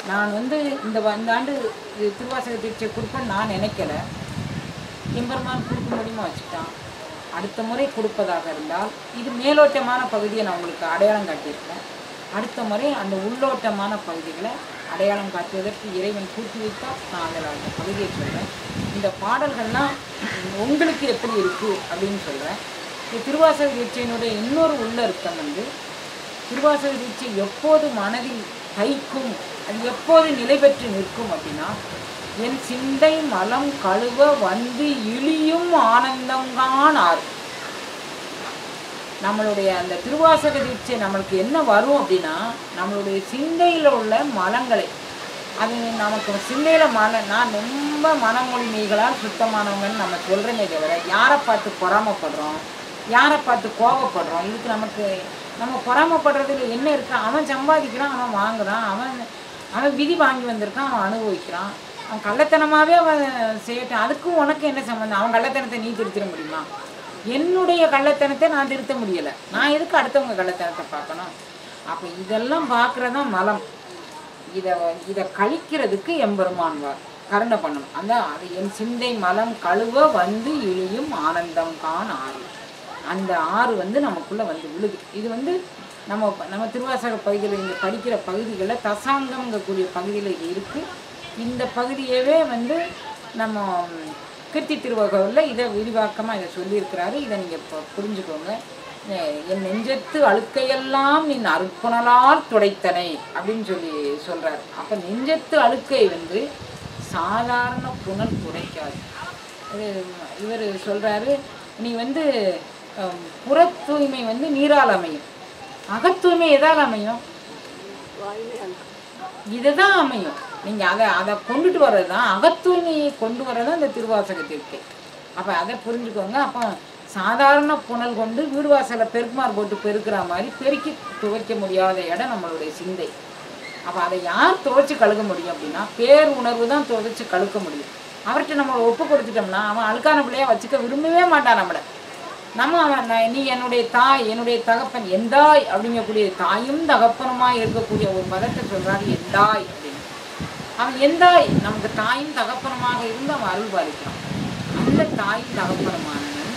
நான் வந்து இந்த இந்த ஆண்டு இது திருவாசக தீட்சை கொடுப்பேன் நான் நினைக்கலை. எம்பெருமான் கொடுக்க முடியுமா வச்சுட்டான் அடுத்த முறை கொடுப்பதாக இருந்தால் இது மேலோட்டமான பகுதியை நான் உங்களுக்கு அடையாளம் காட்டியிருக்கேன். அடுத்த முறை அந்த உள்ளோட்டமான பகுதிகளை அடையாளம் காட்டுவதற்கு இறைவன் கூட்டி வைத்தால் நான் அதில் அந்த பகுதியை சொல்கிறேன் இந்த பாடல்கள்லாம் உங்களுக்கு எப்படி இருக்குது அப்படின்னு சொல்கிறேன் இந்த திருவாசக தீட்சையினுடைய இன்னொரு உள்ள அர்த்தம் வந்து திருவாசக தீட்சை எப்போது மனதில் தைக்கும் அது எப்போது நிலை பெற்று நிற்கும் அப்படின்னா என் சிந்தை மலம் கழுவ வந்து இழியும் ஆனந்தங்கான் ஆறு நம்மளுடைய அந்த திருவாசக தீட்சை நம்மளுக்கு என்ன வரும் அப்படின்னா நம்மளுடைய சிந்தையில் உள்ள மலங்களை அது நமக்கு சிந்தையில் மன நான் ரொம்ப மனமொழிமைகளால் சுத்தமானவங்கன்னு நம்ம சொல்கிறேனே தவிர யாரை பார்த்து பொறாமப்படுறோம் யாரை பார்த்து கோபப்படுறோம் இதுக்கு நமக்கு நம்ம பொறாமப்படுறதுல என்ன இருக்கா? அவன் சம்பாதிக்கிறான் அவன் வாங்குறான் அவன் அவன் விதி வாங்கி வந்திருக்கான் அவன் அனுபவிக்கிறான். அவன் கள்ளத்தனமாகவே அவன் செய்யட்டான் அதுக்கும் உனக்கு என்ன சம்மந்தம் அவன் கள்ளத்தனத்தை நீ திருத்திட முடியுமா? என்னுடைய கள்ளத்தனத்தை நான் திருத்த முடியலை. நான் எதுக்கு அடுத்தவங்க கள்ளத்தனத்தை பார்க்கணும்? அப்போ இதெல்லாம் பார்க்குறதா மலம் இதை இதை கழிக்கிறதுக்கு எம்பெருமான்வார் கருணை பண்ணணும். அந்த அது என் சிந்தை மலம் கழுவ வந்து இழியும் ஆனந்தம் கான் ஆறு. அந்த ஆறு வந்து நமக்குள்ளே வந்து விழுது. இது வந்து நம்ம நம்ம திருவாசக பகுதியில் இங்கே படிக்கிற பகுதிகளில் தசாங்கம்ங்கக்கூடிய பகுதியில் இருக்குது இந்த பகுதியவே வந்து நம்ம கீர்த்தி திருவகவில் இதை விரிவாக்கமாக இதை சொல்லியிருக்கிறாரு. இதை நீங்கள் இப்போ புரிஞ்சுக்கோங்க. என் நெஞ்சத்து அழுக்கையெல்லாம் நின் அருட்புணலால் துடைத்தனை அப்படின்னு சொல்லி சொல்றாரு. அப்போ நெஞ்சத்து அழுக்கை வந்து சாதாரண புனல் துடைக்காது. இவர் சொல்றாரு நீ வந்து புறத் தூய்மை வந்து நீரால் அமையும். அகத்தூய்மை எதால் அமையும்? இதுதான் அமையும். நீங்கள் அதை அதை கொண்டுட்டு வர்றது தான் அகத்தூய்மையை கொண்டு வர்றது அந்த திருவாசகத்திற்கு. அப்போ அதை புரிஞ்சுக்கோங்க. அப்போ சாதாரண புனல் கொண்டு வீடு வாசலை பெருக்குமார் போட்டு பெருக்கிற மாதிரி பெருக்கி துவைக்க முடியாத இடம் நம்மளுடைய சிந்தை. அப்போ அதை யார் துவைச்சு கழுக முடியும் அப்படின்னா பேர் உணர்வு தான் துவைச்சு கழுக்க முடியும். அவர்கிட்ட நம்ம ஒப்பு கொடுத்துட்டோம்னா அவன் அழுக்கான பிள்ளையா வச்சுக்க விரும்பவே மாட்டான் நம்மளை. நம்ம அவன் நான் நீ என்னுடைய தாய் என்னுடைய தகப்பன் எந்தாய் அப்படிங்கக்கூடிய தாயும் தகப்பனுமாய் இருக்கக்கூடிய ஒரு மதத்தை சொல்கிறாரு எந்தாய் அப்படின்னு. அவன் எந்தாய்? நமக்கு தாயும் தகப்பரமாக இருந்து அவன் அருள் பாலிக்கிறான். அந்த தாயும் தகப்பனுமானவன்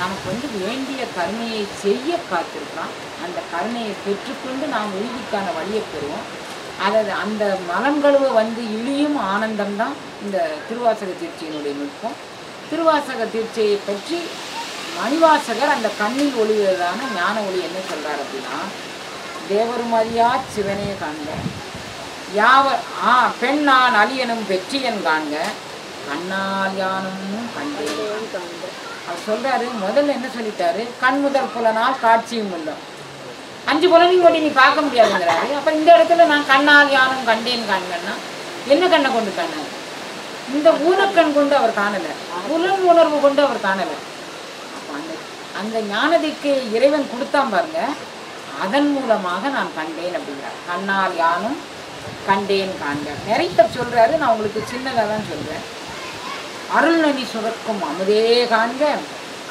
நமக்கு வந்து வேண்டிய கருணையை செய்ய காத்திருக்கிறான். அந்த கருணையை பெற்றுக்கொண்டு நாம் உறுதிக்கான வழியை பெறுவோம். அதை அந்த மலம் கழுவ வந்து இழியும் ஆனந்தம் தான் இந்த திருவாசக தீர்ச்சியினுடைய நுட்பம். திருவாசக தீர்ச்சியை பற்றி மணிவாசகர் அந்த கண்ணில் ஒளிவதான ஞான ஒளி என்ன சொல்கிறார் அப்படின்னா தேவருமதியா சிவனே காண்க. யாவ ஆ பெண் நான் அலியனும் வெற்றியன் காண்க. கண்ணால் யானும் கண்டேன் அவர் சொல்றாரு முதல்ல என்ன சொல்லிட்டாரு? கண் முதல் புலனால் காட்சியும் உள்ளம் அஞ்சு புலனையும் கொண்டு நீ பார்க்க முடியாதுங்கிறாரு. அப்போ இந்த இடத்துல நான் கண்ணால் யானும் கண்டேன் காண்கன்னா என்ன கண்ணை கொண்டு காணாரு இந்த ஊனக்கண் கொண்டு அவர் காணலை. புலன் உணர்வு கொண்டு அவர் காணலை. அந்த அந்த ஞானதிக்கு இறைவன் கொடுத்தான் பாருங்க. அதன் மூலமாக நான் கண்டேன் அப்படிங்கிறார். கண்ணால் யானும் கண்டேன் காண்க. நிறைத்த சொல்றாரு நான் உங்களுக்கு சின்னதாக தான் சொல்றேன். அருள்நதி சுரக்கும் அமுதே காண்க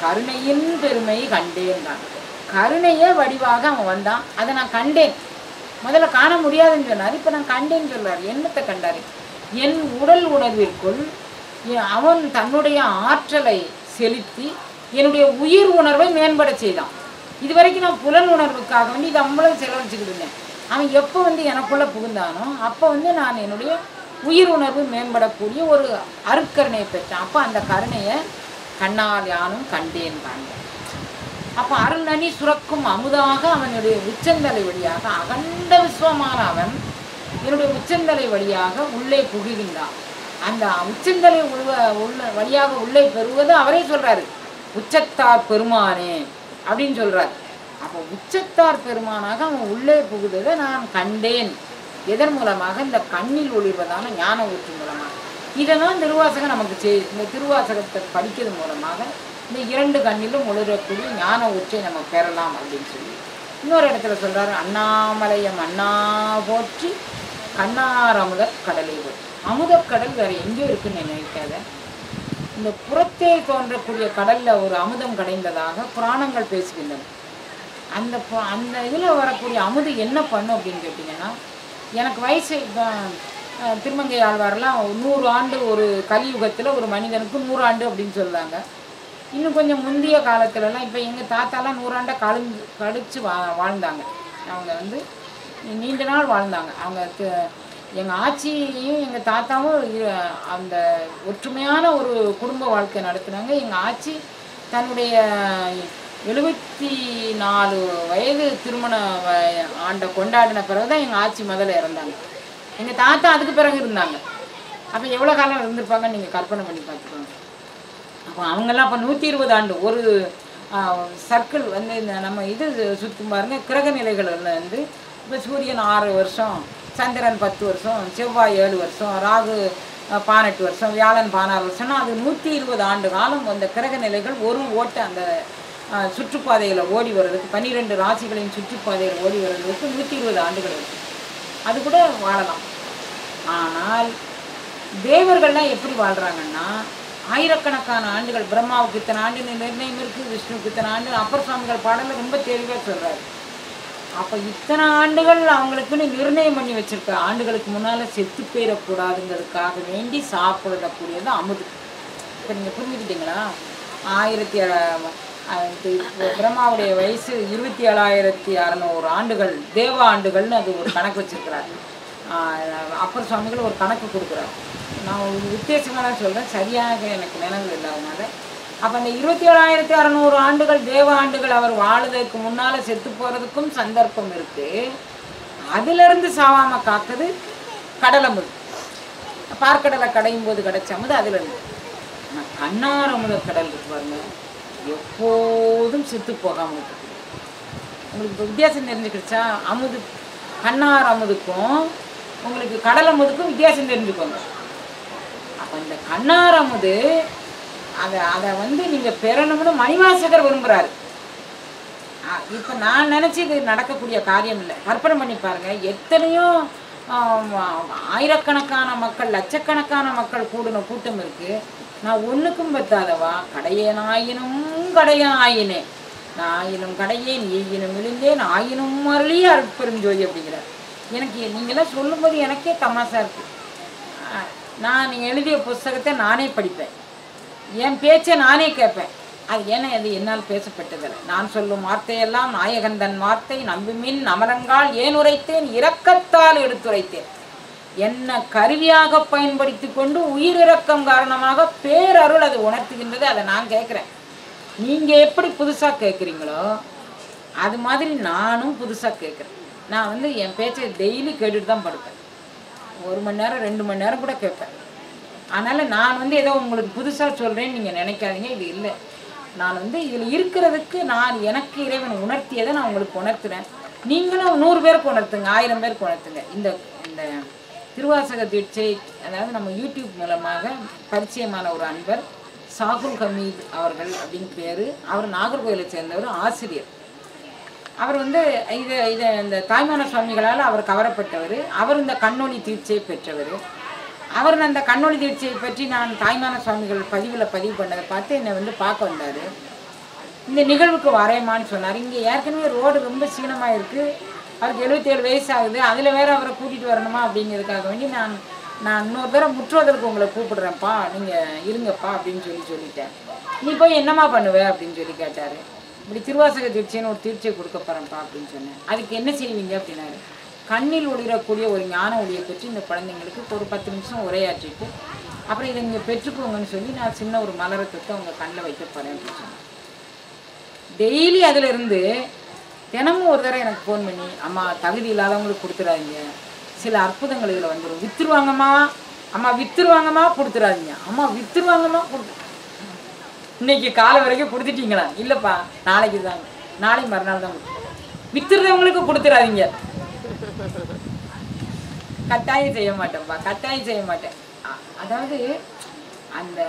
கருணையின் பெருமை கண்டேன் காண்க கருணையே வடிவாக அவன் வந்தான். அதை நான் கண்டேன். முதல்ல காண முடியாதுன்னு சொன்னார் இப்போ நான் கண்டேன்னு சொல்றாரு. என்னத்தை கண்டாரு? என் உடல் உணர்விற்குள் அவன் தன்னுடைய ஆற்றலை செலுத்தி என்னுடைய உயிர் உணர்வை மேம்பட செய்தான். இது வரைக்கும் நான் புலன் உணர்வுக்காக வேண்டி இது அவ்வளவு செலவழிச்சுக்கிட்டு இருந்தேன். அவன் எப்போ வந்து எனக்குள்ளே புகுந்தானோ அப்போ வந்து நான் என்னுடைய உயிர் உணர்வு மேம்படக்கூடிய ஒரு அருட்கருணையை பெற்றேன். அப்போ அந்த கருணையை கண்ணால் யானும் கண்டேன் காண்பேன் அப்போ அருள்நனி சுரக்கும் அமுதாக அவனுடைய உச்சந்தலை வழியாக அகண்ட விஸ்வமான அவன் என்னுடைய உச்சந்தலை வழியாக உள்ளே புகுகின்றான். அந்த உச்சந்தலை உள்ள உள்ள வழியாக உள்ளே பெறுவது அவரே சொல்கிறாரு உச்சத்தார் பெருமானே அப்படின்னு சொல்கிறார் அப்போ உச்சத்தார் பெருமானாக அவன் உள்ளே புகுததை நான் கண்டேன். எதன் மூலமாக? இந்த கண்ணில் ஒளிர்வதான ஞான ஊற்று மூலமாக. இதெல்லாம் திருவாசகம் நமக்கு செய் இந்த திருவாசகத்தை படிக்கிறது மூலமாக இந்த இரண்டு கண்ணிலும் ஒளிரக்கூடிய ஞான ஊற்றை நம்ம பெறலாம் அப்படின்னு சொல்லி. இன்னொரு இடத்துல சொல்றாரு அண்ணாமலையம் அண்ணா போற்றி கண்ணார் அமுதக் கடலை போற்றி. அமுதக்கடல் வேற எங்கேயும் இருக்குன்னு நினைக்காத? இந்த புறத்தே தோன்றக்கூடிய கடல்ல ஒரு அமுதம் கடைந்ததாக புராணங்கள் பேசுகின்றன. அந்த அந்த இதில் வரக்கூடிய அமுது என்ன பண்ணும் அப்படின்னு கேட்டிங்கன்னா எனக்கு வயசு இப்போ திருமங்கை ஆழ்வாரெலாம் நூறு ஆண்டு ஒரு கலியுகத்தில் ஒரு மனிதனுக்கு நூறு ஆண்டு அப்படின்னு சொல்கிறாங்க இன்னும் கொஞ்சம் முந்தைய காலத்துலலாம் இப்போ எங்கள் தாத்தாலாம் நூறாண்டை கழிஞ்சு கழித்து வா வாழ்ந்தாங்க. அவங்க வந்து நீண்ட நாள் வாழ்ந்தாங்க. அவங்க எங்கள் ஆச்சியும் எங்கள் தாத்தாவும் அந்த ஒற்றுமையான ஒரு குடும்ப வாழ்க்கை நடத்துனாங்க. எங்கள் ஆச்சி தன்னுடைய எழுபத்தி நாலு வயது திருமண ஆண்டை கொண்டாடின பிறகு தான் எங்கள் ஆட்சி முதல்ல இறந்தாங்க. எங்கள் தாத்தா அதுக்கு பிறகு இருந்தாங்க. அப்போ எவ்வளோ காலம் இருந்திருப்பாங்கன்னு நீங்கள் கற்பனை பண்ணி பார்த்துக்கோங்க. அப்போ அவங்கெல்லாம் அப்போ நூற்றி இருபது ஆண்டு ஒரு சர்க்கிள் வந்து இந்த நம்ம இது சுற்றும் பாருங்க கிரக நிலைகள் வந்து இப்போ சூரியன் ஆறு வருஷம் சந்திரன் பத்து வருஷம் செவ்வாய் ஏழு வருஷம் ராகு பதினெட்டு வருஷம் வியாழன் பதினாறு வருஷம்னா அது நூற்றி இருபது ஆண்டு காலம் அந்த கிரக நிலைகள் ஒரு ஓட்டு அந்த சுற்றுப்பாதையில் ஓடி வர்றதுக்கு பன்னிரெண்டு ராசிகளின் சுற்றுப்பாதையில் ஓடி வர்றதுக்கு நூற்றி இருபது ஆண்டுகள் இருக்கு. அது கூட வாழலாம். ஆனால் தேவர்கள்லாம் எப்படி வாழ்கிறாங்கன்னா ஆயிரக்கணக்கான ஆண்டுகள் பிரம்மாவுக்கு இத்தனை ஆண்டு நிர்ணயம் இருக்குது விஷ்ணுவுக்கு இத்தனை ஆண்டு அப்பர் சுவாமிகள் பாடல ரொம்ப தெளிவாக சொல்கிறாரு அப்போ இத்தனை ஆண்டுகள் அவங்களுக்குன்னு நிர்ணயம் பண்ணி வச்சுருக்க ஆண்டுகளுக்கு முன்னால் செத்து போயிடக்கூடாதுங்கிறதுக்காக வேண்டி சாப்பிடக்கூடியது அமுது. இப்போ நீங்கள் புரிஞ்சுக்கிட்டீங்களா? ஆயிரத்தி அது இப்போ பிரம்மாவுடைய வயசு இருபத்தி ஏழாயிரத்தி அறநூறு ஆண்டுகள் தேவ ஆண்டுகள்னு அது ஒரு கணக்கு வச்சுருக்கிறார். அப்பர் சுவாமிகள் ஒரு கணக்கு கொடுக்குறார். நான் ஒரு வித்தியாசமாக தான் சொல்கிறேன் சரியாக எனக்கு நினைவு இல்லாதனால. அப்போ அந்த இருபத்தி ஏழாயிரத்தி அறநூறு ஆண்டுகள் தேவ ஆண்டுகள் அவர் வாழுதற்கு முன்னால் செத்து போகிறதுக்கும் சந்தர்ப்பம் இருக்குது அதிலிருந்து சாவாமல் காத்தது கடலமுது பார்க்கடலை கடையும் போது கிடைச்ச அமுது அதுல ஆனால் கண்ணார் அமுத கடல் இருக்கு பாருங்கள் எப்போதும் செத்து போகாமல் உங்களுக்கு வித்தியாசம் தெரிஞ்சுக்கிடுச்சா? அமுது கண்ணார் அமுதுக்கும் உங்களுக்கு கடல் அமுதுக்கும் வித்தியாசம் தெரிஞ்சுக்கோங்க. அப்போ இந்த கண்ணார் அமுது அதை அதை வந்து நீங்கள் பெறணும்னு மணிவாசகர் விரும்புகிறாரு இப்போ நான் நினச்சி இது நடக்கக்கூடிய காரியம் இல்லை. கற்பனை பண்ணி பாருங்க. எத்தனையோ ஆயிரக்கணக்கான மக்கள் லட்சக்கணக்கான மக்கள் கூடின கூட்டம் இருக்கு. நான் ஒன்றுக்கும் பத்தாதவா? ஆயினேன் நான் நாயினும் கடையேன் ஈயினும் விழுந்தேன் ஆயினும் அருளி அருட்பெருஞ்சோதி அப்படிங்கிறார். எனக்கு நீங்களாம் சொல்லும்போது எனக்கே தமாசா இருக்கு. நான் நீங்கள் எழுதிய புஸ்தகத்தை நானே படிப்பேன். என் பேச்சை நானே கேட்பேன். அது ஏன்னா அது என்னால் பேசப்பட்டதில்லை. நான் சொல்லும் வார்த்தையெல்லாம் நாயகன் தன் வார்த்தை நம்புமின் அமரங்கால் ஏன் உரைத்தேன் இரக்கத்தால் எடுத்துரைத்தேன். என்ன கருவியாக பயன்படுத்தி கொண்டு உயிரிறக்கம் காரணமாக பேரருள் அது உணர்த்துகின்றது அதை நான் கேட்குறேன். நீங்கள் எப்படி புதுசாக கேட்குறீங்களோ அது மாதிரி நானும் புதுசாக கேட்குறேன். நான் வந்து என் பேச்சை டெய்லி கேட்டுட்டு தான் படுப்பேன். ஒரு மணி நேரம் ரெண்டு மணி நேரம் கூட கேட்பேன். அதனால் நான் வந்து ஏதோ உங்களுக்கு புதுசாக சொல்கிறேன்னு நீங்கள் நினைக்காதீங்க இது இல்லை. நான் வந்து இதில் இருக்கிறதுக்கு நான் எனக்கு இறைவன் உணர்த்தியதை நான் உங்களுக்கு உணர்த்துறேன். நீங்களும் நூறு பேருக்கு உணர்த்துங்க ஆயிரம் பேருக்கு உணர்த்துங்க. இந்த இந்த திருவாசக தீட்சை அதாவது நம்ம யூடியூப் மூலமாக பரிச்சயமான ஒரு அன்பர் சாகுல் ஹமீத் அவர்கள் அப்படின்னு பேர். அவர் நாகர்கோயிலை சேர்ந்தவர் ஆசிரியர். அவர் வந்து இது இதை இந்த தாய்மான சுவாமிகளால் அவர் கவரப்பட்டவர். அவர் இந்த கண்ணொளி தீட்சை பெற்றவர். அவர் அந்த கண்ணொளி தீட்சையை பற்றி நான் தாய்மான சுவாமிகள் பதிவில் பதிவு பண்ணதை பார்த்து என்னை வந்து பார்க்க வந்தார். இந்த நிகழ்வுக்கு வரையமான்னு சொன்னார். இங்கே ஏற்கனவே ரோடு ரொம்ப சீனமாக இருக்குது அவருக்கு எழுபத்தேழு வயசு ஆகுது அதில் வேற அவரை கூட்டிகிட்டு வரணுமா அப்படிங்கிறதுக்காக வேண்டி நான் நான் இன்னொரு தடவை முற்றுவதற்கு உங்களை கூப்பிடுறேன்ப்பா. நீங்கள் இருங்கப்பா அப்படின்னு சொல்லி சொல்லிட்டேன். நீ போய் என்னம்மா பண்ணுவ அப்படின்னு சொல்லி கேட்டார். இப்படி திருவாசக தீட்சைன்னு ஒரு தீட்சை கொடுக்க போகிறேன்ப்பா அப்படின்னு சொன்னேன். அதுக்கு என்ன செய்வீங்க அப்படின்னாரு. கண்ணில் ஒளிரக்கூடிய ஒரு ஞான ஒளியை பற்றி இந்த குழந்தைங்களுக்கு ஒரு பத்து நிமிஷம் உரையாற்றிட்டு அப்புறம் இதை நீங்கள் பெற்றுக்கோங்கன்னு சொல்லி நான் சின்ன ஒரு மலரை தொட்டு அவங்க கண்ணில் வைக்க போகிறேன் அப்படின்னு சொன்னேன். டெய்லி அதிலிருந்து தினமும் ஒரு தடவை எனக்கு ஃபோன் பண்ணி அம்மா தகுதி இல்லாதவங்களுக்கு கொடுத்துடாதீங்க. சில அற்புதங்கள் இதில் வந்துடும் வித்துருவாங்கம்மா. அம்மா வித்துருவாங்கம்மா கொடுத்துடாதீங்க. அம்மா வித்துருவாங்கம்மா கொடுத்து இன்னைக்கு காலை வரைக்கும் கொடுத்துட்டீங்களா? இல்லைப்பா நாளைக்கு தான். நாளைக்கு மறுநாள் தான் கொடுப்போம். கொடுத்துடாதீங்க. கட்டாயம் செய்ய மாட்டேன்ப்பா கட்டாயம் செய்ய மாட்டேன். அதாவது அந்த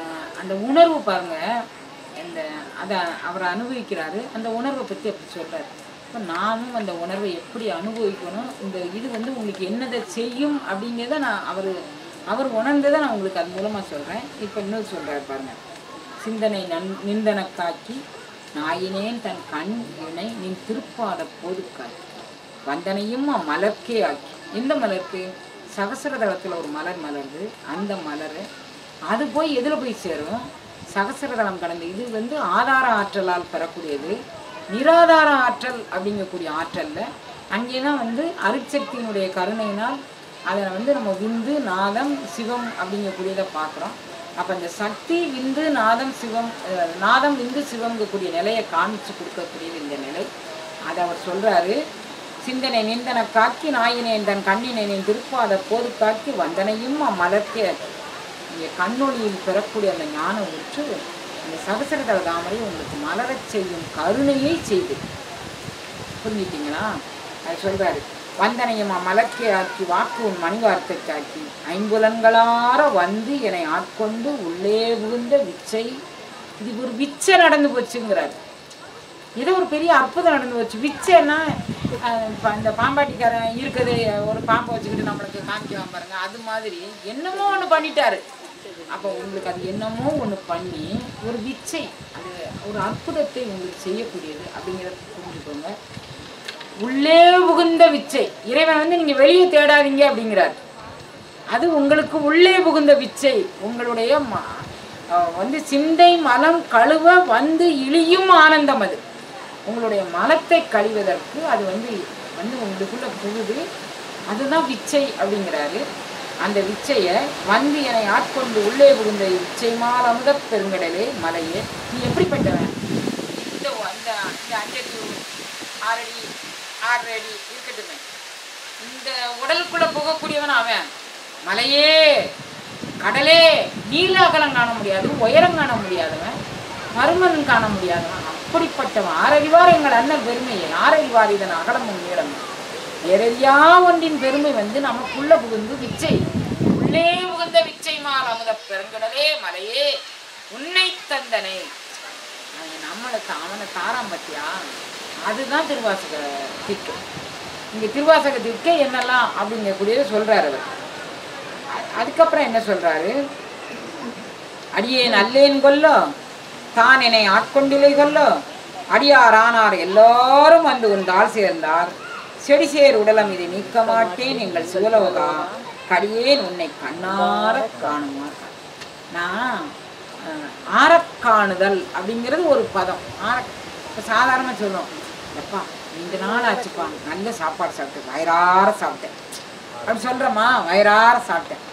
அந்த உணர்வு பாருங்க. அந்த அதை அவர் அனுபவிக்கிறாரு. அந்த உணர்வை பற்றி அப்படி சொல்றாரு. அப்போ நாமும் அந்த உணர்வை எப்படி அனுபவிக்கணும்? இந்த இது வந்து உங்களுக்கு என்னதை செய்யும் அப்படிங்கிறத நான் அவர் அவர் உணர்ந்ததை நான் உங்களுக்கு அது மூலமாக சொல்கிறேன் இப்போ இன்னொரு சொல்கிறாரு பாருங்க. சிந்தனை நன் நிந்தன காக்கி நாயினேன் தன் கண் இணை நின் திருப்பாத போது காக்கி வந்தனையும் மலர்க்கே ஆக்கி. எந்த மலருக்கு? சகசரதளத்தில் ஒரு மலர் மலருது. அந்த மலர் அது போய் எதில் போய் சேரும்? சகசரதளம் கடந்து. இது வந்து ஆதார ஆற்றலால் பெறக்கூடியது. நிராதார ஆற்றல் அப்படிங்கக்கூடிய ஆற்றலில் அங்கே தான் வந்து அருட்சக்தியினுடைய கருணையினால் அதை வந்து நம்ம விந்து நாதம் சிவம் அப்படிங்கக்கூடியதை பார்க்குறோம். அப்போ இந்த சக்தி விந்து நாதம் சிவம் நாதம் விந்து சிவங்கக்கூடிய நிலையை காமிச்சு கொடுக்கக்கூடியது இந்த நிலை. அதை அவர் சொல்கிறாரு சிந்தனை நிந்தன காக்கி நாயினேன் தன் கண்ணினேன் திருப்பாத போது காக்கி வந்தனையும் அம்மலர்க்கே இங்கே கண்ணொளியில் பெறக்கூடிய அந்த ஞானம் உற்று அந்த சகசரதள தாமரை உங்களுக்கு மலரச் செய்யும் கருணையை செய்து. புரிஞ்சிட்டீங்களா அது சொல்றாரு. வந்தனையம்மா மலக்கே ஆக்கி வாக்கு உன் மணிவார்த்தைக்காக்கி ஐம்புலன்களார வந்து என்னை ஆட்கொண்டு உள்ளே புகுந்த விச்சை இது ஒரு விச்சை நடந்து போச்சுங்கிறார். ஏதோ ஒரு பெரிய அற்புதம் நடந்து போச்சு. விச்சைன்னா அந்த இந்த பாம்பாட்டிக்காரன் இருக்குது ஒரு பாம்பை வச்சுக்கிட்டு நம்மளுக்கு காமிக்கலாம் பாருங்க அது மாதிரி என்னமோ ஒன்று பண்ணிட்டாரு. அப்போ உங்களுக்கு அது என்னமோ ஒன்று பண்ணி ஒரு விச்சை அது ஒரு அற்புதத்தை உங்களுக்கு செய்யக்கூடியது அப்படிங்கிறத புரிஞ்சுக்கோங்க. உள்ளே புகுந்த விச்சை. இறைவன் வந்து நீங்க வெளியே தேடாதீங்க அப்படிங்கிறார். அது உங்களுக்கு உள்ளே புகுந்த விச்சை. உங்களுடைய ம- வந்து சிந்தை மலம் கழுவ வந்து இழியும் ஆனந்தம் அது. உங்களுடைய மலத்தை கழிவதற்கு அது வந்து வந்து உங்களுக்குள்ள புகுது. அதுதான் விச்சை அப்படிங்கிறாரு. அந்த விச்சையை வந்து என்னை ஆட்கொண்டு உள்ளே புகுந்த இச்சை மாலமுத பெருங்கடலே மலையே. நீ எப்படிப்பட்டவன்? இந்த அந்த இந்த அஞ்சடி ஆறடி ஆறரை அடி இருக்கட்டுமே. இந்த உடலுக்குள்ள போகக்கூடியவன் அவன். மலையே கடலே நீல அகலம் காண முடியாது உயரம் காண முடியாதவன் மருமன் காண முடியாதவன். அப்படிப்பட்டவன். ஆறறிவார் எங்கள் அண்ணன் பெருமையை. ஆறறிவார் இதன் அகலமும் நீளமும். வேறறியா ஒன்றின் பெருமை வந்து நமக்குள்ள புகுந்து விச்சை. உள்ளே புகுந்த விச்சைமால் அமுத பெருங்கடலே மலையே உன்னை தந்தனை. நம்மளுக்கு நம்மளை அவனை தாரான் பத்தியா? அதுதான் திருவாசக திக்கு. இங்க திருவாசக திக்கு என்னெல்லாம் அப்படிங்கக்கூடியதை சொல்றாரு அவர். அதுக்கப்புறம் என்ன சொல்றாரு? அடியேன் அல்லேன் கொல்லோ தான் என்னை ஆட்கொண்டிலை கொல்லோ அடியார் ஆனார் எல்லாரும் வந்து உண்டால் சேர்ந்தார். செடி சேர் உடலம் இதை நீக்க மாட்டேன் எங்கள் சிவலோகா கடியேன் உன்னை கண்ணார காணுமார் நான் ஆரக்காணுதல் அப்படிங்கிறது ஒரு பதம். ஆர இப்போ சாதாரணமாக சொல்லுவோம் எப்பா ரெண்டு நாள் ஆச்சுப்பா. நல்ல சாப்பாடு சாப்பிட்டேன். வயிறார சாப்பிட்டேன். அப்படி சொல்கிறோமா வயிறார சாப்பிட்டேன்.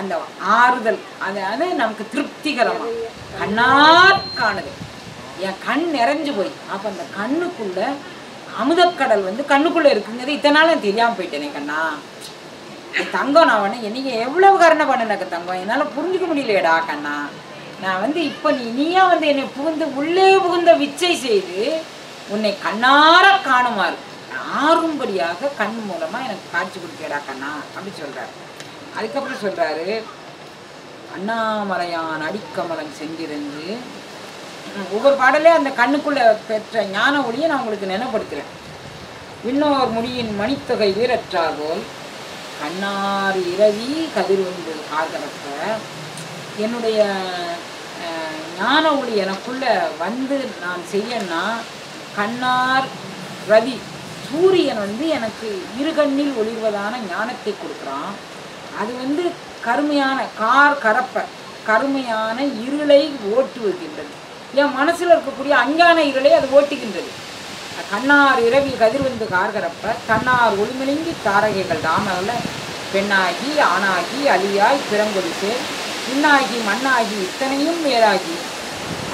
அந்த ஆறுதல் அதாவது நமக்கு திருப்திகரமாக கண்ணார் காணுது என் கண் நிறைஞ்சு போய். அப்போ அந்த கண்ணுக்குள்ள அமுதக்கடல் வந்து கண்ணுக்குள்ள இருக்குங்கிறது இத்தனை நாள் தெரியாம போயிட்டேனே கண்ணா. தங்கம் நான் வந்து என்னைக்கு எவ்வளவு கருணை பண்ணினக்க தங்கம்? என்னால் புரிஞ்சுக்க முடியலையடா கண்ணா. நான் வந்து இப்போ நீ நீயா வந்து என்னை புகுந்து உள்ளே புகுந்த விச்சை செய்து உன்னை கண்ணார காணுமாறு ஆறும்படியாக கண் மூலமா எனக்கு காட்சி கொடுக்கடா கண்ணா அப்படி சொல்றாரு. அதுக்கப்புறம் சொல்றாரு அண்ணாமலையான் அடிக்கமலன் சென்றிருந்து ஒவ்வொரு பாடலே அந்த கண்ணுக்குள்ளே பெற்ற ஞான ஒளியை நான் உங்களுக்கு நினைப்படுத்துகிறேன் விண்ணோர் முடியின் மணித்தொகை வீரற்றாகோல் கண்ணார் இரவி கதிர்வந்து ஆகிறப்ப என்னுடைய ஞான ஒளி எனக்குள்ள வந்து நான் செய்யன்னா கண்ணார் ரவி சூரியன் வந்து எனக்கு இரு கண்ணில் ஒளிர்வதான ஞானத்தை கொடுக்குறான். அது வந்து கருமையான கார் கரப்ப கருமையான இருளை ஓட்டுகின்றது என் மனசில் இருக்கக்கூடிய அஞ்ஞான இருளை அது ஓட்டுகின்றது. கண்ணார் இரவில் கதிர்வந்து கார்கரப்ப தன்னார் ஒளிமிழுங்கி தாரகைகள் தாமகல பெண்ணாகி ஆணாகி அலியாய் பிறங்கொடிசே பின்னாகி மண்ணாகி இத்தனையும் மேலாகி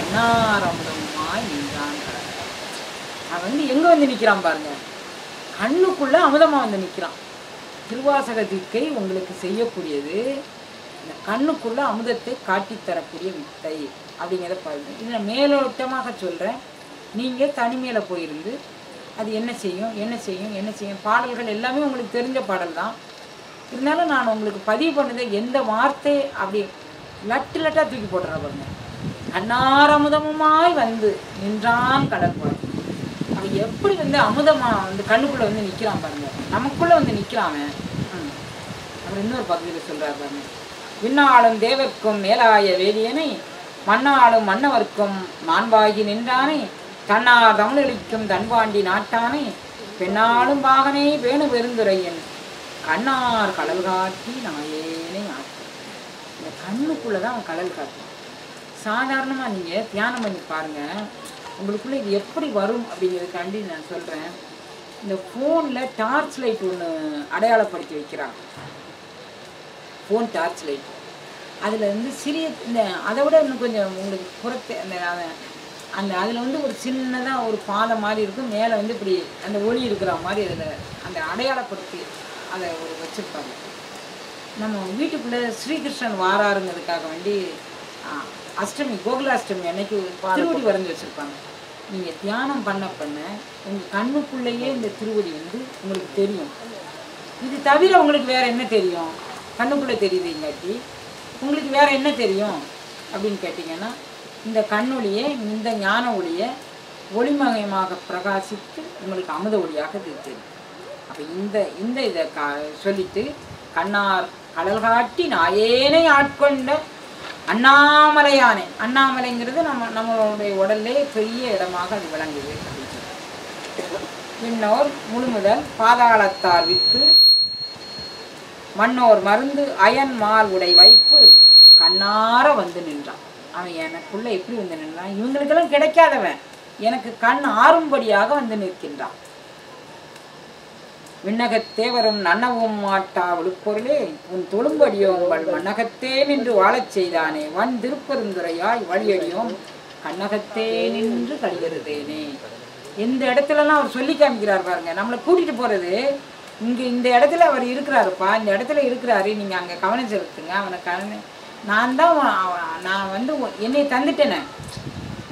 அன்னாரமுதமாய் நின்றான் கடல். அவன் வந்து எங்கே வந்து நிற்கிறான் பாருங்க? கண்ணுக்குள்ள அமுதமாக வந்து நிற்கிறான் திருவாசக தீர்க்கை உங்களுக்கு செய்யக்கூடியது இந்த கண்ணுக்குள்ள அமுதத்தை காட்டித்தரக்கூடிய வித்தை. அப்படிங்கிறத பாருங்க. இது நான் மேலோட்டமாக சொல்கிறேன் நீங்கள் தனிமையில் போயிருந்து அது என்ன செய்யும் என்ன செய்யும் என்ன செய்யும். பாடல்கள் எல்லாமே உங்களுக்கு தெரிஞ்ச பாடல் தான். இருந்தாலும் நான் உங்களுக்கு பதிவு பண்ணதை எந்த வார்த்தை அப்படி லட்டு லட்டாக தூக்கி போட்டுற பாருங்க. அன்னாரமுதமுமாய் அமுதமுமாய் வந்து நின்றான் கடல் அது அவன் எப்படி வந்து அமுதமாக வந்து கண்ணுக்குள்ளே வந்து நிற்கிறான் பாருங்க. நமக்குள்ளே வந்து நிக்கிறான் ம். அவர் இன்னொரு பகுதியில் சொல்கிறார் பாருங்க. விண்ணாளும் தேவர்க்கும் மேலாய வேதியனை மன்னாலும் மன்னவர்க்கும் மாண்பாகி நின்றானே. தன்னார் தமிழளிக்கும் தன்பாண்டி நாட்டானே. பெண்ணாலும் பாகனே வேணு பெருந்துரையன். கண்ணார் கடல் காட்டி நாயேனே ஆட்டு இந்த கண்ணுக்குள்ளே தான் அவன் கடல் காட்டும். சாதாரணமாக நீங்கள் தியானம் பண்ணி பாருங்கள் உங்களுக்குள்ளே இது எப்படி வரும் அப்படிங்கிறதுக்காண்டி நான் சொல்கிறேன் இந்த ஃபோனில் டார்ச் லைட் ஒன்று அடையாளப்படுத்தி வைக்கிறாங்க. ஃபோன் டார்ச் லைட் அதில் வந்து சிறிய இந்த அதை விட இன்னும் கொஞ்சம் உங்களுக்கு புறத்து அந்த அந்த- அதில் வந்து ஒரு சின்னதாக ஒரு பாதை மாதிரி இருக்கும். மேலே வந்து இப்படி அந்த ஒளி இருக்கிற மாதிரி அதில் அந்த அடையாளப்படுத்தி அதை ஒரு வச்சுருப்பாங்க. நம்ம வீட்டுக்குள்ளே ஸ்ரீகிருஷ்ணன் வாராருங்கிறதுக்காக வேண்டி அஷ்டமி கோகுலாஷ்டமி அன்னைக்கு திருவடி வரைஞ்சி வச்சுருப்பாங்க. நீங்கள் தியானம் பண்ண பண்ண உங்கள் கண்ணுக்குள்ளேயே இந்த திருவடி வந்து உங்களுக்கு தெரியும். இது தவிர உங்களுக்கு வேற என்ன தெரியும்? கண்ணுக்குள்ளே தெரியுதுங்காட்டி உங்களுக்கு வேறு என்ன தெரியும் அப்படின்னு கேட்டிங்கன்னா இந்த கண்ணொளியை இந்த ஞான ஒளியை ஒளிமயமாக பிரகாசித்து உங்களுக்கு அமுத ஒளியாக இது தெரியும் அப்போ இந்த இந்த இதை கா சொல்லிட்டு கண்ணார் கடல் காட்டி நாயேனை ஆட்கொண்ட அண்ணாமலையானே அண்ணாமலைங்கிறது நம்ம நம்மளுடைய உடல்லே பெரிய இடமாக அது விளங்குது அப்படின்னு சொல்லி. பின்னோர் முழுமுதல் பாதாளத்தார் விற்று மன்னோர் மருந்து அயன் மால் உடை வைப்பு கண்ணார வந்து நின்றான். அவன் எனக்குள்ள எப்படி வந்து நின்றான். இவங்களுக்கெல்லாம் கிடைக்காதவன். எனக்கு கண் ஆறும்படியாக வந்து நிற்கின்றான். விண்ணகத்தேவரும் நன்னவும் மாட்டா விழுப்பொருளே உன் தொழும்படியோங்கள் மன்னகத்தே நின்று வாழச் செய்தானே வன் திருப்பெருந்துரையாய் வழியடியோம் கண்ணகத்தே நின்று கழிகிறதேனே எந்த இடத்துலலாம் அவர் சொல்லி காமிக்கிறார் பாருங்க. நம்மளை கூட்டிட்டு போறது இங்கே இந்த இடத்துல அவர் இருக்கிறாருப்பா இந்த இடத்துல இருக்கிறாரு நீங்க அங்க கவனம் செலுத்துங்க. அவனை கவனம் நான் தான் நான் வந்து என்னை தந்துட்டேனே.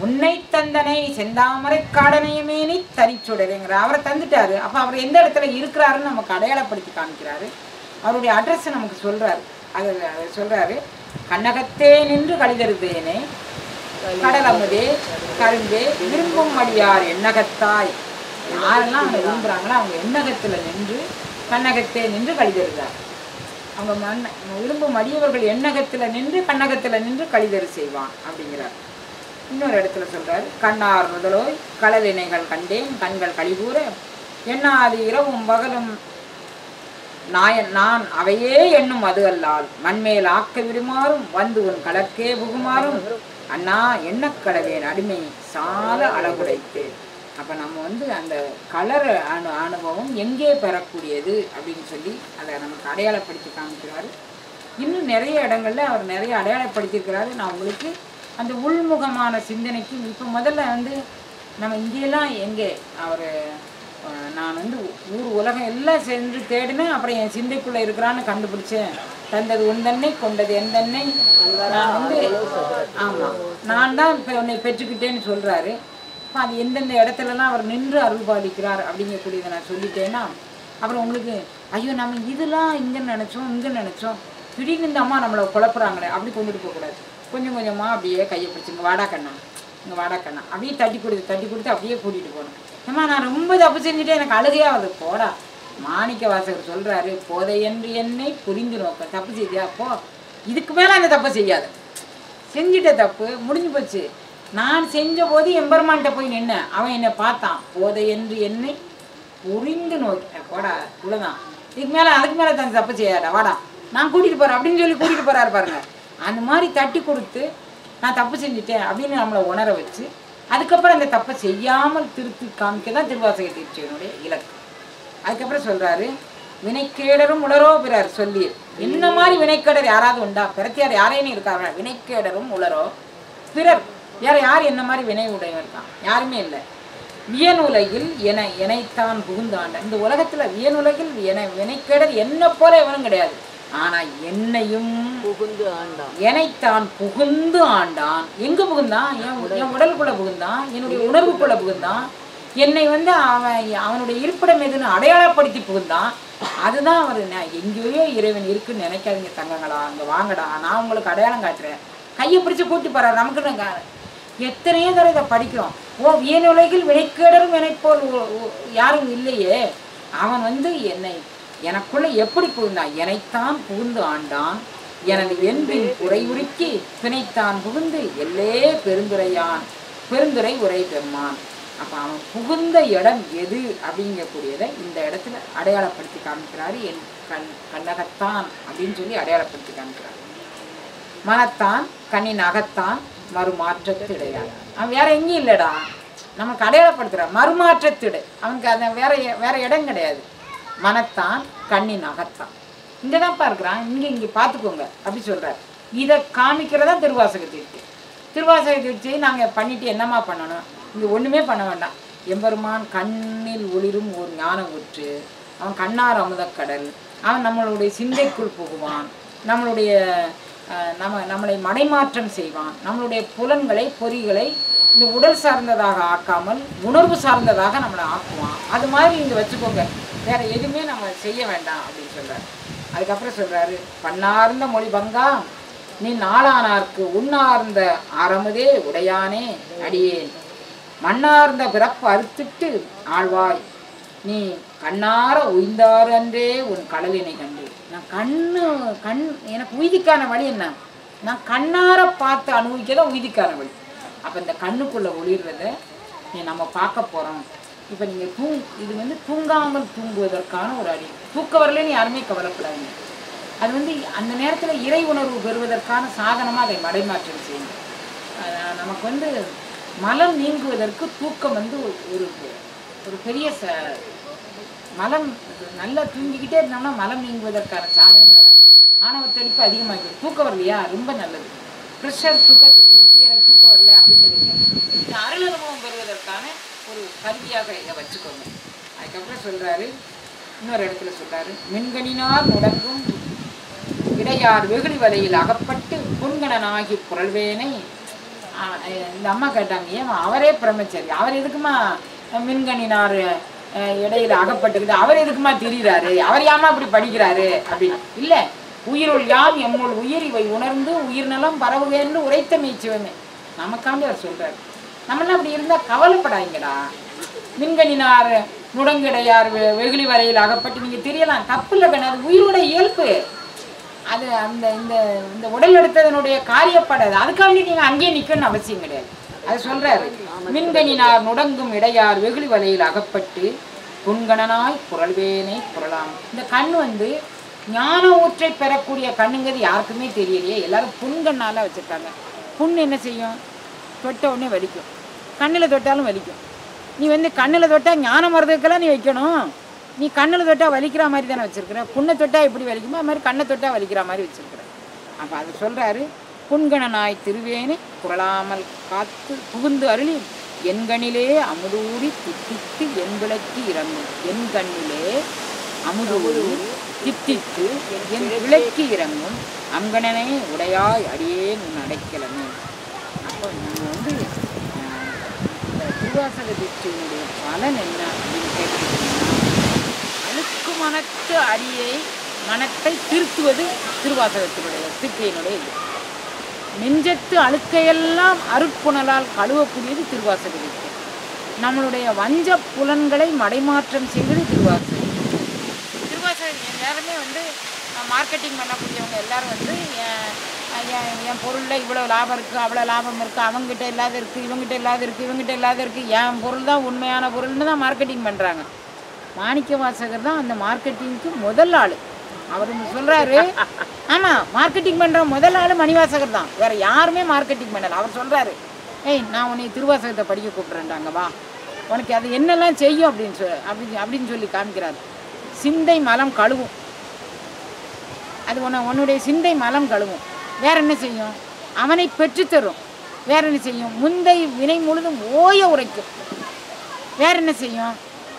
உன்னை தந்தனை செந்தாமரை காடனையுமேனி தனிச்சுடருங்கிற அவரை தந்துட்டாரு. அப்ப அவர் எந்த இடத்துல இருக்கிறாருன்னு நமக்கு அடையாளப்படுத்தி காமிக்கிறாரு. அவருடைய அட்ரஸ் நமக்கு சொல்றாரு. அது அது சொல்றாரு கண்ணகத்தே நின்று கழிதருதேனே கடலமுதே கருந்தே விரும்பும் அடியார் என்னகத்தாய். யாரெல்லாம் அவங்க விரும்புகிறாங்களோ அவங்க எண்ணகத்தில் நின்று கண்ணகத்தே நின்று கழிதருதார் அவங்க மண் விரும்பும் அடியவர்கள் எண்ணகத்தில் நின்று கண்ணகத்தில் நின்று கழிதறு செய்வான் அப்படிங்கிறார். இன்னொரு இடத்துல சொல்கிறார் கண்ணார் முதலோய் கடலினைகள் கண்டேன் கண்கள் கழிகூற எண்ணாது இரவும் பகலும் நாயன் நான் அவையே எண்ணும் அது அல்லால் மண்மேல் ஆக்க விடுமாறும் வந்து உன் கலக்கே புகுமாறும் அண்ணா எண்ணக்கடவேன் அடிமை சால அழகுடைத்தேன். அப்போ நம்ம வந்து அந்த கலர் அனு அனுபவம் எங்கே பெறக்கூடியது அப்படின்னு சொல்லி அதை நமக்கு அடையாளப்படுத்தி காமிக்கிறாரு. இன்னும் நிறைய இடங்களில் அவர் நிறைய அடையாளப்படுத்தியிருக்கிறாரு. நான் உங்களுக்கு அந்த உள்முகமான சிந்தனைக்கு இப்போ முதல்ல வந்து நம்ம இங்கேயெல்லாம் எங்கே? அவர் நான் வந்து ஊர் உலகம் எல்லாம் சென்று தேடினேன் அப்புறம் என் சிந்தைக்குள்ளே இருக்கிறான்னு கண்டுபிடிச்சேன். தந்தது உந்தன்னை கொண்டது எந்தன்னை நான் வந்து ஆமாம் நான் தான் இப்போ உன்னை பெற்றுக்கிட்டேன்னு சொல்கிறாரு அது எந்தெந்த இடத்துலலாம் அவர் நின்று அருள் பாலிக்கிறார் அப்படிங்கக்கூடியதை நான் சொல்லிட்டேன்னா அப்புறம் உங்களுக்கு ஐயோ நம்ம இதெல்லாம் இங்கே நினச்சோம் இங்கே நினச்சோம். திடீர்னு இந்த அம்மா நம்மளை குழப்புறாங்களே அப்படி கொண்டுட்டு போகக்கூடாது. கொஞ்சம் கொஞ்சமாக அப்படியே கையை பிடிச்சிங்க வாடா கண்ணா இங்கே வாடா கண்ணா அப்படியே தட்டி கொடுத்து தட்டி கொடுத்து அப்படியே கூட்டிகிட்டு போகணும். ஏம்மா நான் ரொம்ப தப்பு செஞ்சுட்டு எனக்கு அழுகையாக வருது போடா. மாணிக்க வாசகர் சொல்கிறாரு போதை என்று என்னை புரிந்து நோக்க தப்பு செய்தியா? அப்போ இதுக்கு மேலே அந்த தப்பை செய்யாது. செஞ்சிட்ட தப்பு முடிஞ்சு போச்சு. நான் செஞ்ச போது எம்பெருமான்கிட்ட போய் நின்னேன். அவன் என்னை பார்த்தான். போதை என்று என்னை புரிந்து நோக்கி போடா இவ்வளோதான் இதுக்கு மேலே அதுக்கு மேலே தான் தப்பு செய்யாடா வாடா நான் கூட்டிகிட்டு போகிறேன் அப்படின்னு சொல்லி கூட்டிகிட்டு போகிறாரு பாருங்க. அந்த மாதிரி தட்டி கொடுத்து நான் தப்பு செஞ்சுட்டேன் அப்படின்னு நம்மளை உணர வச்சு அதுக்கப்புறம் அந்த தப்பை செய்யாமல் திருத்தி காமிக்க தான் திருவாசக தீட்சையினுடைய இலக்கு. அதுக்கப்புறம் சொல்கிறாரு வினைக்கேடரும் உளரோ பிறர் சொல்லி என்ன மாதிரி வினைக்கேடர் யாராவது உண்டா? பிறத்தியார் யாரேன்னு இருக்காங்க வினைக்கேடரும் உளரோ பிறர். வேற யார் என்ன மாதிரி வினை உடையவர் இருக்கான் யாருமே இல்லை. வியனுலகில் என எனைத்தான் புகுந்தாண்ட. இந்த உலகத்துல வியனுலகில் என வினைக்கேடர் என்ன போல எவனும் கிடையாது. ஆனா என்னையும் புகுந்து ஆண்டான். எனைத்தான் புகுந்து ஆண்டான். எங்க புகுந்தான்? என் என் உடலுக்குள்ள புகுந்தான். என்னுடைய உணர்வுக்குள்ள புகுந்தான். என்னை வந்து அவன் அவனுடைய இருப்பிடம் எதுன்னு அடையாளப்படுத்தி புகுந்தான். அதுதான் அவர் எங்கேயோ இறைவன் இருக்குன்னு நினைக்காதீங்க தங்கங்களா. அங்க வாங்கடா. நான் உங்களுக்கு அடையாளம் காட்டுறேன். கையை பிடிச்சு கூட்டி போறாரு. நமக்கு நாங்க எத்தனையோ தடவை இதை படிக்கிறோம். ஓ வியனுலகில் வினைக்கேடரும் வினைப்போல் யாரும் இல்லையே. அவன் வந்து என்னை எனக்குள்ள எப்படி புகுந்தான்? எனைத்தான் புகுந்து ஆண்டான். எனது என்பின் குறையுருக்கி பிணைத்தான் புகுந்து எல்லே பெருந்துரையான். பெருந்துரை உரை பெம்மான் அப்போ அவன் புகுந்த இடம் எது அப்படிங்கக்கூடியதை இந்த இடத்துல அடையாளப்படுத்தி காமிக்கிறாரு. என் கண் கண்ணகத்தான் அப்படின்னு சொல்லி அடையாளப்படுத்தி காமிக்கிறார். மனத்தான் கண்ணின் அகத்தான் மறுமாற்றத்திடையார் அவன் வேற எங்கேயும் இல்லைடா. நமக்கு அடையாளப்படுத்துகிறான் மறுமாற்றத்திடை. அவனுக்கு அந்த வேற வேற இடம் கிடையாது. மனத்தான் கண்ணின் அகத்தான். இங்கே தான்ப்பா இருக்கிறான். இங்கே இங்கே பார்த்துக்கோங்க அப்படி சொல்கிறார் இதை காமிக்கிறதா திருவாசக தீர்ச்சி திருவாசக தீர்ச்சியை நாங்கள் பண்ணிட்டு என்னம்மா பண்ணணும்? இங்கே ஒன்றுமே பண்ண வேண்டாம். எம்பெருமான் கண்ணில் ஒளிரும் ஒரு ஞானம் உற்று அவன் கண்ணார் அமுதக்கடல் அவன் நம்மளுடைய சிந்தைக்குள் புகுவான் நம்மளுடைய நம்ம நம்மளை மடைமாற்றம் செய்வான். நம்மளுடைய புலன்களை பொறிகளை இந்த உடல் சார்ந்ததாக ஆக்காமல் உணர்வு சார்ந்ததாக நம்மளை ஆக்குவான். அது மாதிரி இங்கே வச்சுக்கோங்க. வேறு எதுவுமே நம்ம செய்ய வேண்டாம் அப்படின்னு சொல்கிறார் அதுக்கப்புறம் சொல்கிறாரு பண்ணார்ந்த மொழி பங்கா நீ நாளானார்க்கு உண்ணார்ந்த அறமுதே உடையானே அடியேன். மண்ணார்ந்த பிறப்பு அறுத்துட்டு ஆழ்வாய். நீ கண்ணார உய்ந்தாரன்றே உன் கடலினை கண்டு. நான் கண்ணு கண் எனக்கு உய்திக்கான வழி என்ன? நான் கண்ணார பார்த்து அனுபவிக்கதான் உய்திக்கான வழி. அப்போ இந்த கண்ணுக்குள்ளே ஒளிர்றத நீ நம்ம பார்க்க போகிறோம் இப்போ நீங்கள் தூங் இது வந்து தூங்காமல் தூங்குவதற்கான ஒரு அடி. தூக்க வரலன்னு யாருமே கவலைப்படாதீங்க. அது வந்து அந்த நேரத்தில் இறை உணர்வு பெறுவதற்கான சாதனமாக அதை மடைமாற்றம் செய்யும் நமக்கு வந்து மலம் நீங்குவதற்கு தூக்கம் வந்து ஒரு ஒரு பெரிய ச மலம் நல்லா தூங்கிக்கிட்டே இருந்தோம்னா மலம் நீங்குவதற்கான சாதனமே வராது ஆணவ தெளிப்பு அதிகமாகிடும் தூக்கம் வரலையா? ரொம்ப நல்லது. ப்ரெஷர் சுகர் இருக்கு எனக்கு தூக்கம் வரல அப்படின்னு இருக்கேன் இந்த அருள் அனுபவம் பெறுவதற்கான ஒரு கருவியாக இதை வச்சுக்கோங்க. அதுக்கப்புறம் சொல்கிறாரு இன்னொரு இடத்துல சொல்கிறாரு மின்கணினார் முடங்கும் இடையார் வெகுளி வலையில் அகப்பட்டு புன்கணனாகி புரள்வேனை. இந்த அம்மா கேட்டாங்க ஏன் அவரே பிரம்மச்சரி. அவர் எதுக்குமா மின்கணினார் இடையில அகப்பட்டுக்கிட்டு அவர் எதுக்குமா திரிகிறாரு அவர் ஏமா அப்படி படிக்கிறாரு? அப்படின்னு. இல்லை உயிருள் யாம் எம்முள் உயிர்? இவை உணர்ந்து உயிர் நலம் பரவுவேன்னு உரைத்த மீச்சுவமே நமக்காண்டி அவர் சொல்றாரு. நம்மளாம் அப்படி இருந்தால் கவலைப்படாதீங்கடா. மின்கணினார் முடங்கிடையார் வெ- வெகுளி வரையில் அகப்பட்டு நீங்கள் தெரியலாம் தப்பு இல்லை கண்ணு அது உயிரோட இயல்பு. அது அந்த இந்த இந்த உடல் எடுத்ததனுடைய காரியப்படாது. அதுக்காண்டி நீங்கள் அங்கேயே நிற்கணும்னு அவசியம் கிடையாது. அது சொல்றாரு. மின்கணினார் முடங்கும் இடையார் வெகுளி வலையில் அகப்பட்டு புன்கணனாய் புரள்வேனை புரளாம். இந்த கண் வந்து ஞான ஊற்றை பெறக்கூடிய கண்ணுங்கிறது யாருக்குமே தெரியலையே. எல்லாரும் புன்கண்ணால வச்சிருக்காங்க. புண் என்ன செய்யும்? தொட்ட உடனே வலிக்கும். கண்ணில் தொட்டாலும் வலிக்கும். நீ வந்து கண்ணில் தொட்டால் ஞானம் வர்றதுக்கெல்லாம் நீ வைக்கணும். நீ கண்ணில் தொட்டால் வலிக்கிற மாதிரி தானே வச்சுருக்குற. புண்ணை தொட்டால் எப்படி வலிக்குமோ அது மாதிரி கண்ணை தொட்டால் வலிக்கிற மாதிரி வச்சிருக்கிற. அப்போ அது சொல்கிறாரு புன்கணனாய் திருவேனை புரளாமல் காத்து புகுந்து அருளி என் அமுதூரி தித்தித்து என் விளக்கி இறங்கும். என் கண்ணிலே அமுதூரி தித்தித்து என் விளக்கி இறங்கும். அங்கணனே உடையாய் அடியே உன் அடைக்கலமே. அப்போ நம்ம வந்து திருவாசக தீட்சியினுடைய பலன் என்ன அப்படின்னு கேட்டுக்கிட்டீங்கன்னா அழுக்கு மனத்து அடியை மனத்தை திருத்துவது திருவாசகத்தினுடைய தீட்சையினுடைய இது. நெஞ்சத்து அழுக்கையெல்லாம் அருட்புணலால் கழுவக்கூடியது திருவாசக நம்மளுடைய வஞ்ச புலன்களை மடைமாற்றம் செய்வது திருவாசகம் திருவாசகம் எல்லாருமே வந்து மார்க்கெட்டிங் பண்ணக்கூடியவங்க எல்லாரும் வந்து என் என் பொருளில் இவ்வளோ லாபம் இருக்குது அவ்வளோ லாபம் இருக்குது அவங்ககிட்ட இல்லாத இருக்குது இவங்ககிட்ட இல்லாத இருக்குது இவங்ககிட்ட இல்லாத இருக்குது என் பொருள் தான் உண்மையான பொருள்னு தான் மார்க்கெட்டிங் பண்ணுறாங்க மாணிக்க வாசகர் தான் அந்த மார்க்கெட்டிங்க்கு முதல் ஆள். அவர் சொல்கிறாரு ஆமாம் மார்க்கெட்டிங் பண்ணுற முதல் ஆள் மணிவாசகர் தான். வேறு யாருமே மார்க்கெட்டிங் பண்ணலை. அவர் சொல்கிறாரு ஏய் நான் உன்னை திருவாசகத்தை படிக்க கூப்பிட்றேன்டாங்க வா. உனக்கு அது என்னெல்லாம் செய்யும்? அப்படின்னு சொல்லி அப்படி அப்படின்னு சொல்லி காமிக்கிறார். சிந்தை மலம் கழுவும். அது உன்னை உன்னுடைய சிந்தை மலம் கழுவும். வேற என்ன செய்யும்? அவனை பெற்றுத்தரும் வேற என்ன செய்யும்? முந்தை வினை முழுதும் ஓய உரைக்கும். வேற என்ன செய்யும்?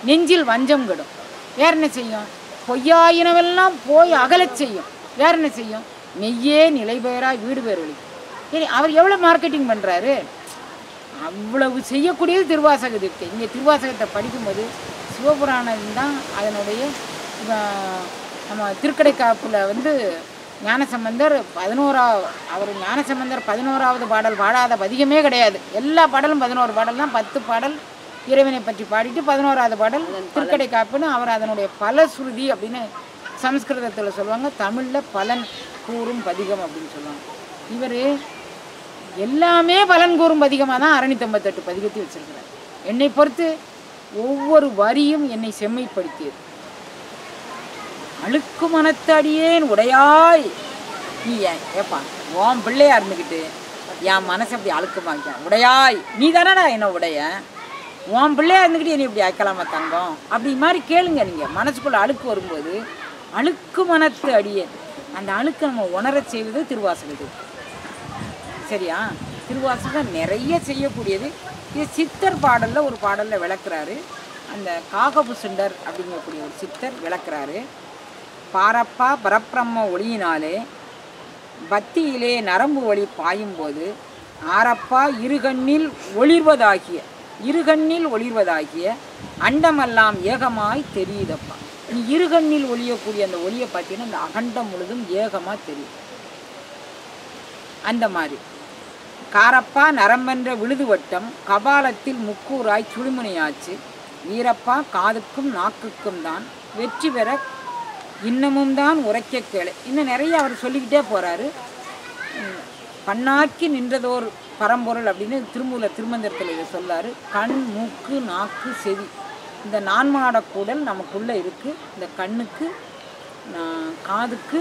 நெஞ்சில் வஞ்சம் கெடும். வேற என்ன செய்யும்? பொய்யாயினவெல்லாம் போய் அகலச் செய்யும். வேற என்ன செய்யும்? மெய்யே நிலை பெயராய் வீடு பேர் ஒளி சரி அவர் எவ்வளோ மார்க்கெட்டிங் பண்ணுறாரு அவ்வளவு செய்யக்கூடியது திருவாசக இங்கே திருவாசகத்தை படிக்கும்போது சிவபுராணம் தான் அதனுடைய நம்ம நம்ம திருக்கடைக்காப்பில் வந்து ஞானசம்பந்தர் பதினோரா அவர் ஞானசம்பந்தர் பதினோராவது பாடல் பாடாத பதிகமே கிடையாது. எல்லா பாடலும் பதினோரு பாடல் தான் பத்து பாடல் இறைவனை பற்றி பாடிட்டு பதினோராவது பாடல் திருக்கடைக்காப்புன்னு அவர் அதனுடைய பலஸ்ருதி அப்படின்னு சமஸ்கிருதத்தில் சொல்லுவாங்க. தமிழில் பலன் கூறும் பதிகம் அப்படின்னு சொல்லுவாங்க. இவர் எல்லாமே பலன் கூறும் பதிகமாக தான் அறநூத்தம்பத்தெட்டு பதிகத்தை வச்சிருக்கிறார். என்னை பொறுத்து ஒவ்வொரு வரியும் என்னை செம்மைப்படுத்தியது. அழுக்கு மனத்தடியேன் உடையாய். நீ ஏன்? ஏப்பா உன் பிள்ளையா இருந்துக்கிட்டு என் மனசை அப்படி அழுக்கமாக்க உடையாய். நீ தானடா என்ன உடைய? உன் பிள்ளையா இருந்துக்கிட்டு என்னை இப்படி ஆக்கலாமா தங்கம்? அப்படி மாதிரி கேளுங்க நீங்கள் மனசுக்குள்ளே அழுக்கு வரும்போது அழுக்கு மனத்து அடியே. அந்த அழுக்கை நம்ம உணரச் செய்வது திருவாசகத்துக்கு சரியா? திருவாசகம் நிறைய செய்யக்கூடியது. இது சித்தர் பாடலில் ஒரு பாடலில் விளக்குறாரு. அந்த காகபு சுண்டர் அப்படிங்கக்கூடிய ஒரு சித்தர் விளக்குறாரு. பாரப்பா பரப்பிரம்ம ஒளியினாலே பத்தியிலே நரம்பு ஒளி பாயும்போது ஆரப்பா இருகண்ணில் ஒளிர்வதாகிய இருகண்ணில் ஒளிர்வதாகிய அண்டமெல்லாம் ஏகமாய் தெரியுதப்பா. நீ இருகண்ணில் ஒளியக்கூடிய அந்த ஒளியை பார்த்தீங்கன்னா அந்த அகண்டம் முழுதும் ஏகமாக தெரியும். அந்த மாதிரி. காரப்பா நரம்பென்ற விழுது வட்டம் கபாலத்தில் முக்கூராய் சுழுமுனையாச்சு. வீரப்பா காதுக்கும் நாக்குக்கும் தான் வெற்றி பெற இன்னமும் தான் உரைக்க கேளு. இன்னும் நிறைய அவர் சொல்லிக்கிட்டே போகிறாரு பண்ணாக்கி நின்றதோர் பரம்பொருள் அப்படின்னு திருமூல திருமந்திரத்தில் இதை சொல்லாரு. கண் மூக்கு நாக்கு செவி. இந்த நான்மாடக்கூடல் நமக்குள்ளே இருக்குது இந்த கண்ணுக்கு காதுக்கு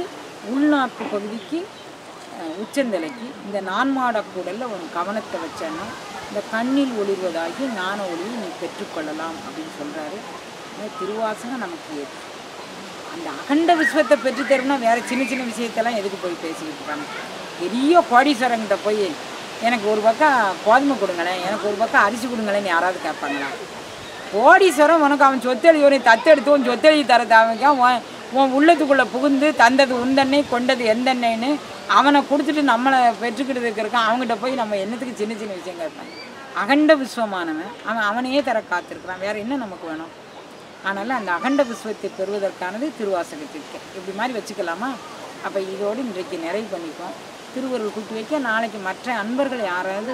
உள்நாக்கு பகுதிக்கு உச்சந்தலைக்கு இந்த நான்மாடக்கூடலில் உன் கவனத்தை வச்சேன்னா இந்த கண்ணில் ஒளிர்வதாகி ஞான ஒளியை நீ பெற்றுக்கொள்ளலாம் அப்படின்னு சொல்கிறாரு திருவாசகம் நமக்கு அந்த அகண்ட விஸ்வத்தை பெற்று வேறு சின்ன சின்ன விஷயத்தெல்லாம் எதுக்கு போய் பேசிக்கிட்டு இருக்காங்க? பெரிய கோடீஸ்வரங்கிட்ட போய் எனக்கு ஒரு பக்கம் கோதுமை கொடுங்களேன். எனக்கு ஒரு பக்கம் அரிசி கொடுங்களேன்னு யாராவது கேட்பாங்களா? கோடீஸ்வரம் உனக்கு அவன் சொத்தெழுதி உன்னை தத்தெடுத்து உன் சொத்தெழுதி தர தேவைக்கா உன் உன் உள்ளத்துக்குள்ளே புகுந்து தந்தது உந்தன்னை கொண்டது எந்தெண்ணெய்ன்னு அவனை கொடுத்துட்டு நம்மளை பெற்றுக்கிட்டு இருக்கான் அவங்ககிட்ட போய் நம்ம என்னத்துக்கு சின்ன சின்ன விஷயம் கேட்பாங்க அகண்ட விஸ்வமானவன். அவன் அவனையே தர காத்திருக்கிறான். வேறு என்ன நமக்கு வேணும்? அதனால் அந்த அகண்ட விஸ்வத்தை பெறுவதற்கானது திருவாசகத்திற்கு. இப்படி மாதிரி வச்சுக்கலாமா? அப்போ இதோடு இன்றைக்கு நிறைவு பண்ணிப்போம். திருவருள் கூட்டி வைக்க நாளைக்கு மற்ற அன்பர்கள் யாராவது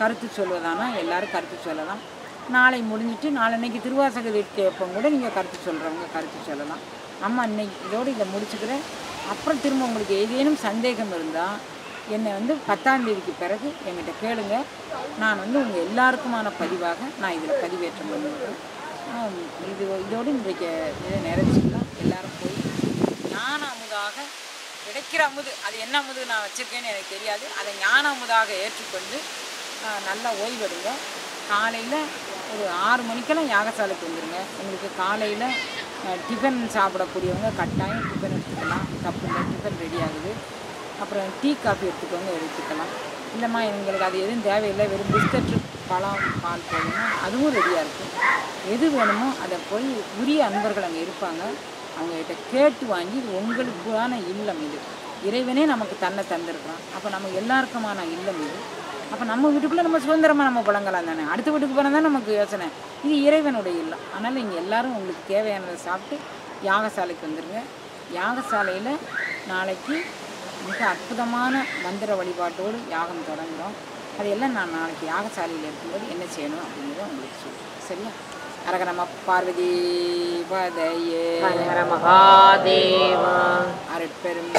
கருத்து சொல்வதானா? எல்லாரும் கருத்து சொல்லலாம். நாளை முடிஞ்சிட்டு நாளன்னைக்கு திருவாசக கேட்போம் கூட நீங்கள் கருத்து சொல்கிறவங்க கருத்து சொல்லலாம். அம்மா இன்னைக்கு இதோடு இதை முடிச்சுக்கிறேன். அப்புறம் திரும்ப உங்களுக்கு ஏதேனும் சந்தேகம் இருந்தால் என்னை வந்து பத்தாம் தேதிக்கு பிறகு என்கிட்ட கேளுங்க. நான் வந்து உங்கள் எல்லாருக்குமான பதிவாக நான் இதில் பதிவேற்றம் பண்ணுவேன். இது இதோடு இன்றைக்கு இதை நிறைச்சிக்கலாம் எல்லாரும் போய் ஞான அமுதாக கிடைக்கிற அமுது அது என்ன அமுது நான் வச்சுருக்கேன்னு எனக்கு தெரியாது. அதை ஞான அமுதாக ஏற்றுக்கொண்டு நல்லா ஓய்வெடுங்க. காலையில் ஒரு ஆறு மணிக்கெல்லாம் யாகசாலைக்கு வந்துடுங்க உங்களுக்கு காலையில் டிஃபன் சாப்பிடக்கூடியவங்க கட்டாயம் டிஃபன் எடுத்துக்கலாம். தப்பு இல்லை டிஃபன் ரெடி ஆகுது. அப்புறம் டீ காஃபி எடுத்துக்கோங்க எடுத்துக்கலாம். இல்லைம்மா எங்களுக்கு அது எதுவும் தேவையில்லை. வெறும் பிஸ்கட்டு பழம் பால் போடணும் அதுவும் ரெடியாக இருக்கும். எது வேணுமோ அதை போய் உரிய அன்பர்கள் அங்கே இருப்பாங்க. அவங்ககிட்ட கேட்டு வாங்கி இது உங்களுக்கான இல்லம் இது. இறைவனே நமக்கு தன்னை தந்திருக்கிறான். அப்போ நம்ம எல்லாருக்குமான இல்லம் இது. அப்போ நம்ம வீட்டுக்குள்ளே நம்ம சுதந்திரமாக நம்ம புழங்கலாம் தானே? அடுத்த வீட்டுக்கு போனால் தான் நமக்கு யோசனை. இது இறைவனுடைய இல்லம். அதனால் இங்கே எல்லோரும் உங்களுக்கு தேவையானதை சாப்பிட்டு யாகசாலைக்கு வந்துடுங்க யாகசாலையில் நாளைக்கு மிக அற்புதமான மந்திர வழிபாட்டோடு யாகம் தொடங்குகிறோம் அதையெல்லாம் நான் நாளைக்கு யாகசாலையில் இருக்கும்போது என்ன செய்யணும் அப்படிங்கிறத உங்களுக்கு சொல்கிறேன் சரியா? அரக நம்ம பார்வதி பதையே ஹர மகாதேவா. அருட்பெரும்